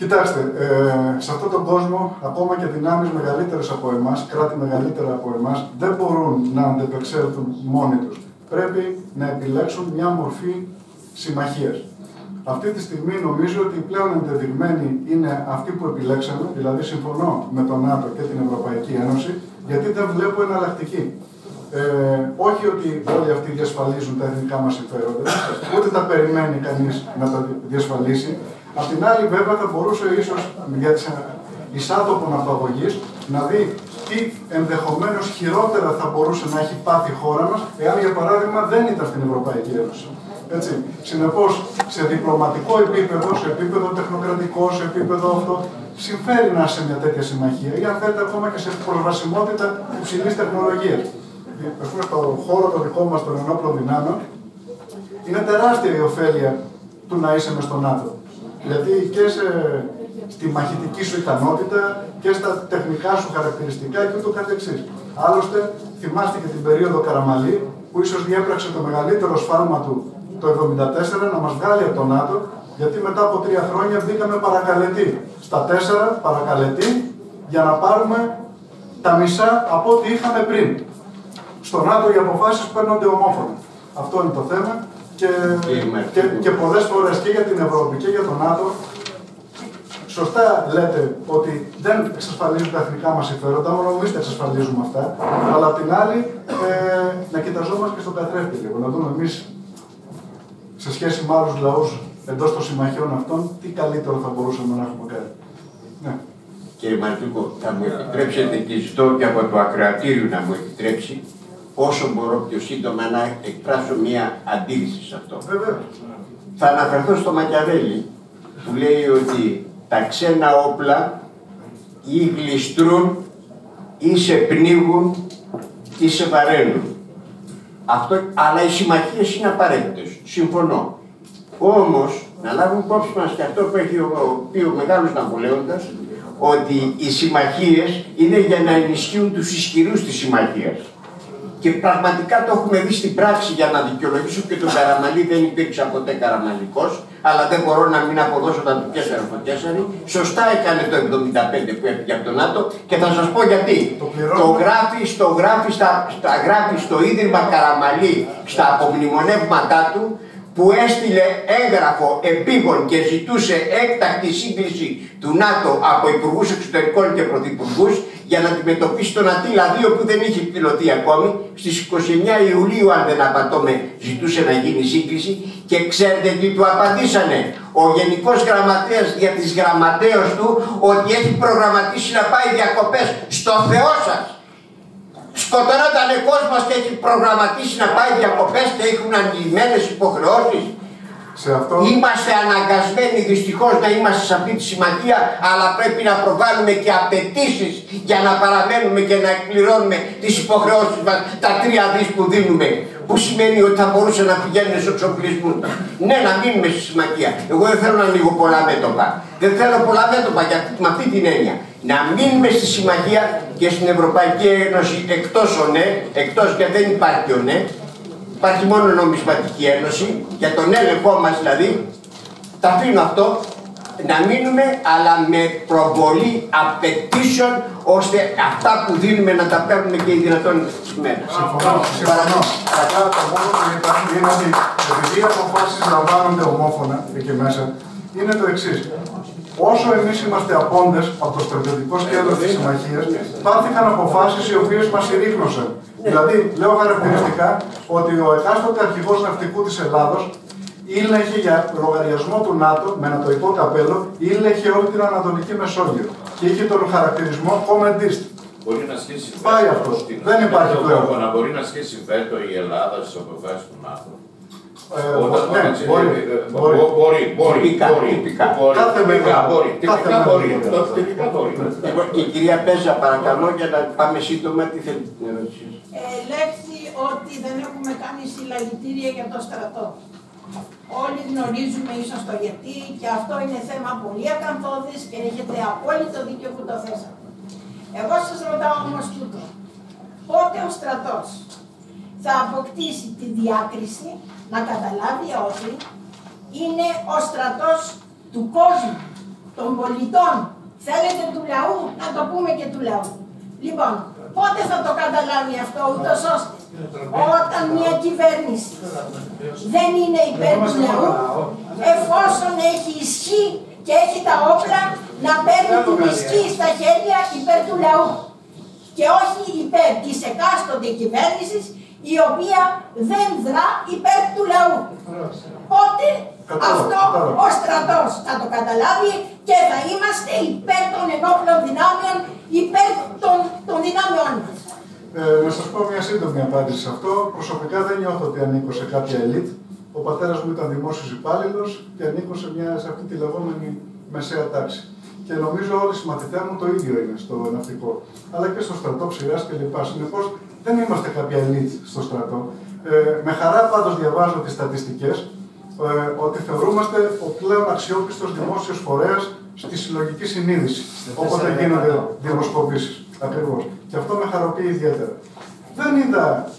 Κοιτάξτε, ε, σε αυτόν τον κόσμο, ακόμα και δυνάμεις μεγαλύτερες από εμάς, κράτη μεγαλύτερα από εμάς, δεν μπορούν να αντεπεξέλθουν μόνοι τους. Πρέπει να επιλέξουν μια μορφή συμμαχίας. Αυτή τη στιγμή νομίζω ότι οι πλέον ενδεδειγμένοι είναι αυτοί που επιλέξαμε, δηλαδή συμφωνώ με τον ΝΑΤΟ και την Ευρωπαϊκή Ένωση, γιατί δεν βλέπω εναλλακτική. Ε, όχι ότι όλοι αυτοί διασφαλίζουν τα εθνικά μας συμφέροντα, ούτε τα περιμένει κανείς να τα διασφαλίσει. Απ' την άλλη, βέβαια, θα μπορούσε ίσως για τις εισάτοπων αυτοαγωγής να δει τι ενδεχομένως χειρότερα θα μπορούσε να έχει πάθει η χώρα μας, εάν για παράδειγμα δεν ήταν στην Ευρωπαϊκή Ένωση. Έτσι. Συνεπώς, σε διπλωματικό επίπεδο, σε επίπεδο τεχνοκρατικό, σε επίπεδο αυτό, συμφέρει να είσαι μια τέτοια συμμαχία ή αν θέλετε ακόμα και σε προσβασιμότητα υψηλής τεχνολογίας. Α πούμε, στον χώρο το δικό μας των ενόπλων δυνάμεων, είναι τεράστια η ωφέλεια του να είσαι μες στον ΝΑΤΟ. Γιατί και σε, στη μαχητική σου ικανότητα και στα τεχνικά σου χαρακτηριστικά και ούτω καθεξής. Άλλωστε, θυμάστε και την περίοδο Καραμαλή, που ίσως διέπραξε το μεγαλύτερο σφάλμα του το 1974 να μας βγάλει από το ΝΑΤΟ, γιατί μετά από τρία χρόνια μπήκαμε παρακαλετή. Στα τέσσερα παρακαλετή για να πάρουμε τα μισά από ό,τι είχαμε πριν. Στο ΝΑΤΟ οι αποφάσεις παίρνονται ομόφωνα. Αυτό είναι το θέμα. Και, και, και πολλές φορές και για την Ευρώπη και για τον ΝΑΤΟ Σωστά λέτε ότι δεν εξασφαλίζουν τα εθνικά μας συμφέροντα, μόνο εμείς τα εξασφαλίζουμε αυτά. Αλλά απ' την άλλη, ε, να κοιταζόμαστε και στον καθρέφτη λίγο. Να δούμε εμείς σε σχέση με άλλους λαούς εντός των συμμαχιών αυτών, τι καλύτερο θα μπορούσαμε να έχουμε κάνει; Ναι. Κύριε Μαρτούκο, θα μου επιτρέψετε και ζητώ και από το ακροατήριο να μου επιτρέψει όσο μπορώ πιο σύντομα να εκφράσω μία αντίρρηση σε αυτό. Βεβαίω. Θα αναφερθώ στο Μακιαβέλη που λέει ότι τα ξένα όπλα ή γλιστρούν ή σε πνίγουν ή σε βαραίνουν. Αυτό, αλλά οι συμμαχίες είναι απαραίτητες. Συμφωνώ. Όμως, να λάβουμε υπόψη μας και αυτό που έχει ο- πει ο μεγάλος Ναπολέοντας, ότι οι συμμαχίες είναι για να ενισχύουν τους ισχυρούς της συμμαχίας. Και πραγματικά το έχουμε δει στην πράξη για να δικαιολογήσω και τον Καραμαλή δεν υπήρξα ποτέ Καραμαλικός, αλλά δεν μπορώ να μην αποδώσω τα του Κέσσαρα στο Κέσσαρι. Σωστά έκανε το 75 που έφυγε από τον ΝΑΤΟ και θα σας πω γιατί. Το πληρώνουμε. Το γράφει, στο, γράφει, στα, στα, γράφει στο Ίδρυμα Καραμαλή στα απομνημονεύματά του που έστειλε έγγραφο επίγον και ζητούσε έκτακτη σύγκληση του ΝΑΤΟ από υπουργούς εξωτερικών και πρωθυπουργούς για να αντιμετωπίσει τον Ατήλα 2 που δεν είχε εκπληρωθεί ακόμη. Στις 29 Ιουλίου, αν δεν απατώμε, ζητούσε να γίνει σύγκληση και ξέρετε τι του απαντήσανε. Ο Γενικός Γραμματέας για τις γραμματέως του ότι έχει προγραμματίσει να πάει διακοπές στο Θεό σας. Σκοτώνονταν ο κόσμος και έχει προγραμματίσει να πάει διακοπές και έχουν αντιλημμένες υποχρεώσεις. Σε αυτό... Είμαστε αναγκασμένοι δυστυχώς να είμαστε σε αυτή τη συμμαχία, αλλά πρέπει να προβάλλουμε και απαιτήσεις για να παραμένουμε και να εκπληρώνουμε τις υποχρεώσεις μας, τα τρία δις που δίνουμε. Που σημαίνει ότι θα μπορούσε να πηγαίνουν στους εξοπλισμούς. Ναι, να μείνουμε στη συμμαχία. Εγώ δεν θέλω να ανοίγω πολλά μέτωπα. Δεν θέλω πολλά μέτωπα για, με αυτή την έννοια. Να μείνουμε στη συμμαχία και στην Ευρωπαϊκή Ένωση εκτός ο ναι, εκτός και δεν υπάρχει ο ναι, Υπάρχει μόνο νομισματική ένωση, για τον έλεγχό μας δηλαδή. Τα αφήνω αυτό, να μείνουμε αλλά με προβολή απαιτήσεων ώστε αυτά που δίνουμε να τα παίρνουμε και οι δυνατόν ημέρα. Συμφωνώ, συμφωνώ. Κατά το μόνο που υπάρχει είναι ότι επειδή οι αποφάσεις λαμβάνονται ομόφωνα εκεί μέσα, είναι το εξής. Όσο εμείς είμαστε απόντες από το στρατιωτικό σκέλος της συμμαχίας, πάρθηκαν αποφάσεις οι οποίες μας συρρήκνωσαν. Δηλαδή, λέω χαρακτηριστικά ότι ο εκάστοτε αρχηγός ναυτικού της Ελλάδος ήλεγχε για λογαριασμό του ΝΑΤΟ με ανατολικό καπέλο, ήλεγχε όλη την Ανατολική Μεσόγειο. Και είχε τον χαρακτηρισμό Commentist. Μπορεί να σχέσει Πάει αυτός. Δεν υπάρχει πλέον. Να μπορεί να σχέσει βέτο η Ελλάδα στις αποφάσεις του ΝΑΤΟ. Ε, ναι, μπορεί, μπορεί, μπορεί, μπορεί, τυπικά, μπορεί, τυπικά. Κάθε τυπικά μπορεί, τυπικά μπορεί, τυπικά μπορεί. Λοιπόν, η κυρία Πέζα παρακαλώ για να πάμε σύντομα τι θέλετε την ερώτηση. Ελέγχθη ότι δεν έχουμε κάνει συλλαγητήρια για το στρατό. Όλοι γνωρίζουμε ίσως το γιατί και αυτό είναι θέμα πολύ ακαθόδης και έχετε απόλυτο δίκιο που το θέσατε. Εγώ σας ρωτάω όμως τούτο. Πότε ο στρατός θα αποκτήσει τη διάκριση να καταλάβει ότι είναι ο στρατός του κόσμου, των πολιτών. Θέλετε του λαού, να το πούμε και του λαού. Λοιπόν, πότε θα το καταλάβει αυτό, ούτως ώστε όταν μια κυβέρνηση δεν είναι υπέρ του λαού, εφόσον έχει ισχύ και έχει τα όπλα να παίρνει την ισχύ στα χέρια υπέρ του λαού και όχι υπέρ της εκάστοτε κυβέρνησης η οποία δεν δρά υπέρ του λαού. Πότε αυτό ο στρατός θα το καταλάβει και θα είμαστε υπέρ των ενόπλων δυνάμεων, υπέρ των, των δυνάμεων μας. Ε, να σας πω μια σύντομη απάντηση σε αυτό. Προσωπικά δεν νιώθω ότι ανήκω σε κάποια ελίτ. Ο πατέρας μου ήταν δημόσιος υπάλληλος και ανήκω σε, μια, σε αυτή τη λεγόμενη μεσαία τάξη. Και νομίζω όλοι οι συμμαθητέ μου το ίδιο είναι στο ναυτικό. Αλλά και στο στρατό, ψηρά κλπ. Συνεπώς δεν είμαστε κάποια ελίτ στο στρατό. Ε, με χαρά πάντως διαβάζω τις στατιστικές ε, ότι θεωρούμαστε ο πλέον αξιόπιστος δημόσιος φορέας στη συλλογική συνείδηση. Όποτε γίνονται δημοσκοπήσεις. Ακριβώς. Και αυτό με χαροποιεί ιδιαίτερα. Δεν είδα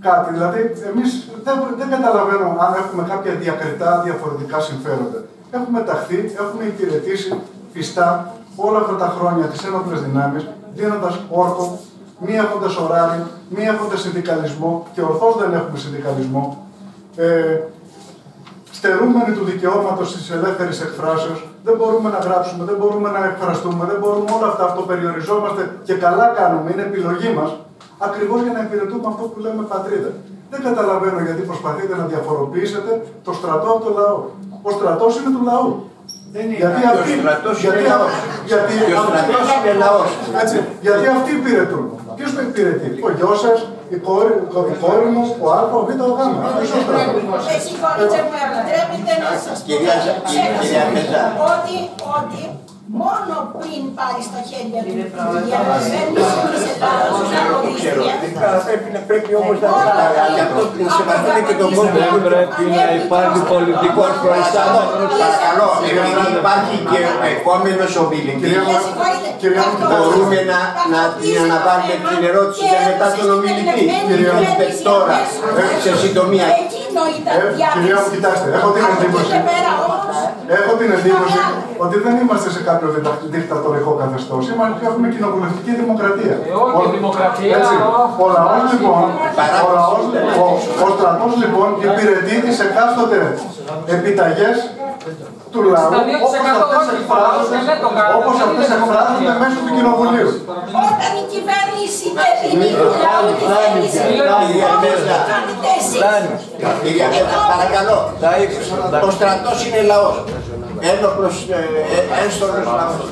κάτι, δηλαδή εμείς δεν, δεν καταλαβαίνω αν έχουμε κάποια διακριτά διαφορετικά συμφέροντα. Έχουμε ταχθεί, έχουμε υπηρετήσει πιστά όλα αυτά τα χρόνια τις ένοπλες δυνάμεις, δίνοντας όρκο, μη έχοντας ωράριο, μη έχοντας συνδικαλισμό και ορθώς δεν έχουμε συνδικαλισμό. Ε, στερούμενοι του δικαιώματος της ελεύθερης εκφράσεως, δεν μπορούμε να γράψουμε, δεν μπορούμε να εκφραστούμε, δεν μπορούμε όλα αυτά, αυτοπεριοριζόμαστε και καλά κάνουμε, είναι επιλογή μας, ακριβώς για να υπηρετούμε αυτό που λέμε πατρίδα. Δεν καταλαβαίνω γιατί προσπαθείτε να διαφοροποιήσετε το στρατό από το λαό. Ο στρατός είναι του λαού. Δεν είναι γιατί αυτοί, ο στρατός γιατί, είναι λαός. Γιατί, ο στρατός είναι λαός. Έτσι, γιατί αυτοί υπηρετούν. Ποιος το υπηρετεί, ο γιος σας, η κόρη, η κόρη μου, ο Α, ο Β, ο Γ. Αυτό είναι ο στρατός. Με συγχωρείτε που επιτρέπετε να σας πω ότι, ότι μόνο πριν πάρει στα χέρια του η κυβέρνηση τη Ελλάδα Πρέπει να πρέπει όμως να γι' αυτό σεβαστείτε και τον κόσμο. Πρέπει να υπάρχει πολιτικό προϊστάμενο. Παρακαλώ, επειδή υπάρχει και επόμενος ομιλητής, μπορούμε να την αναβάλουμε την ερώτηση για μετά τον ομιλητή. Τώρα, σε συντομία. Κυρία μου, κοιτάξτε, έχω την εντύπωση. Έχω την εντύπωση ότι δεν είμαστε σε κάποιο δικτατορικό καθεστώς. Είμαστε έχουμε κοινοβουλευτική δημοκρατία. Ε, όχι, δημοκρατία. Έτσι. Ο λαός λοιπόν, ο, λαός, ο, ο στρατός λοιπόν υπηρετεί τις εκάστοτε επιταγές του λαού όπως αυτές εκφράζονται μέσω του Κοινοβουλίου. Όταν η κυβέρνηση δεν δίνει του λαού της θέληση, Κυρία παρακαλώ, ο στρατός είναι λαός. Ένοπλος, ένστολος λαός.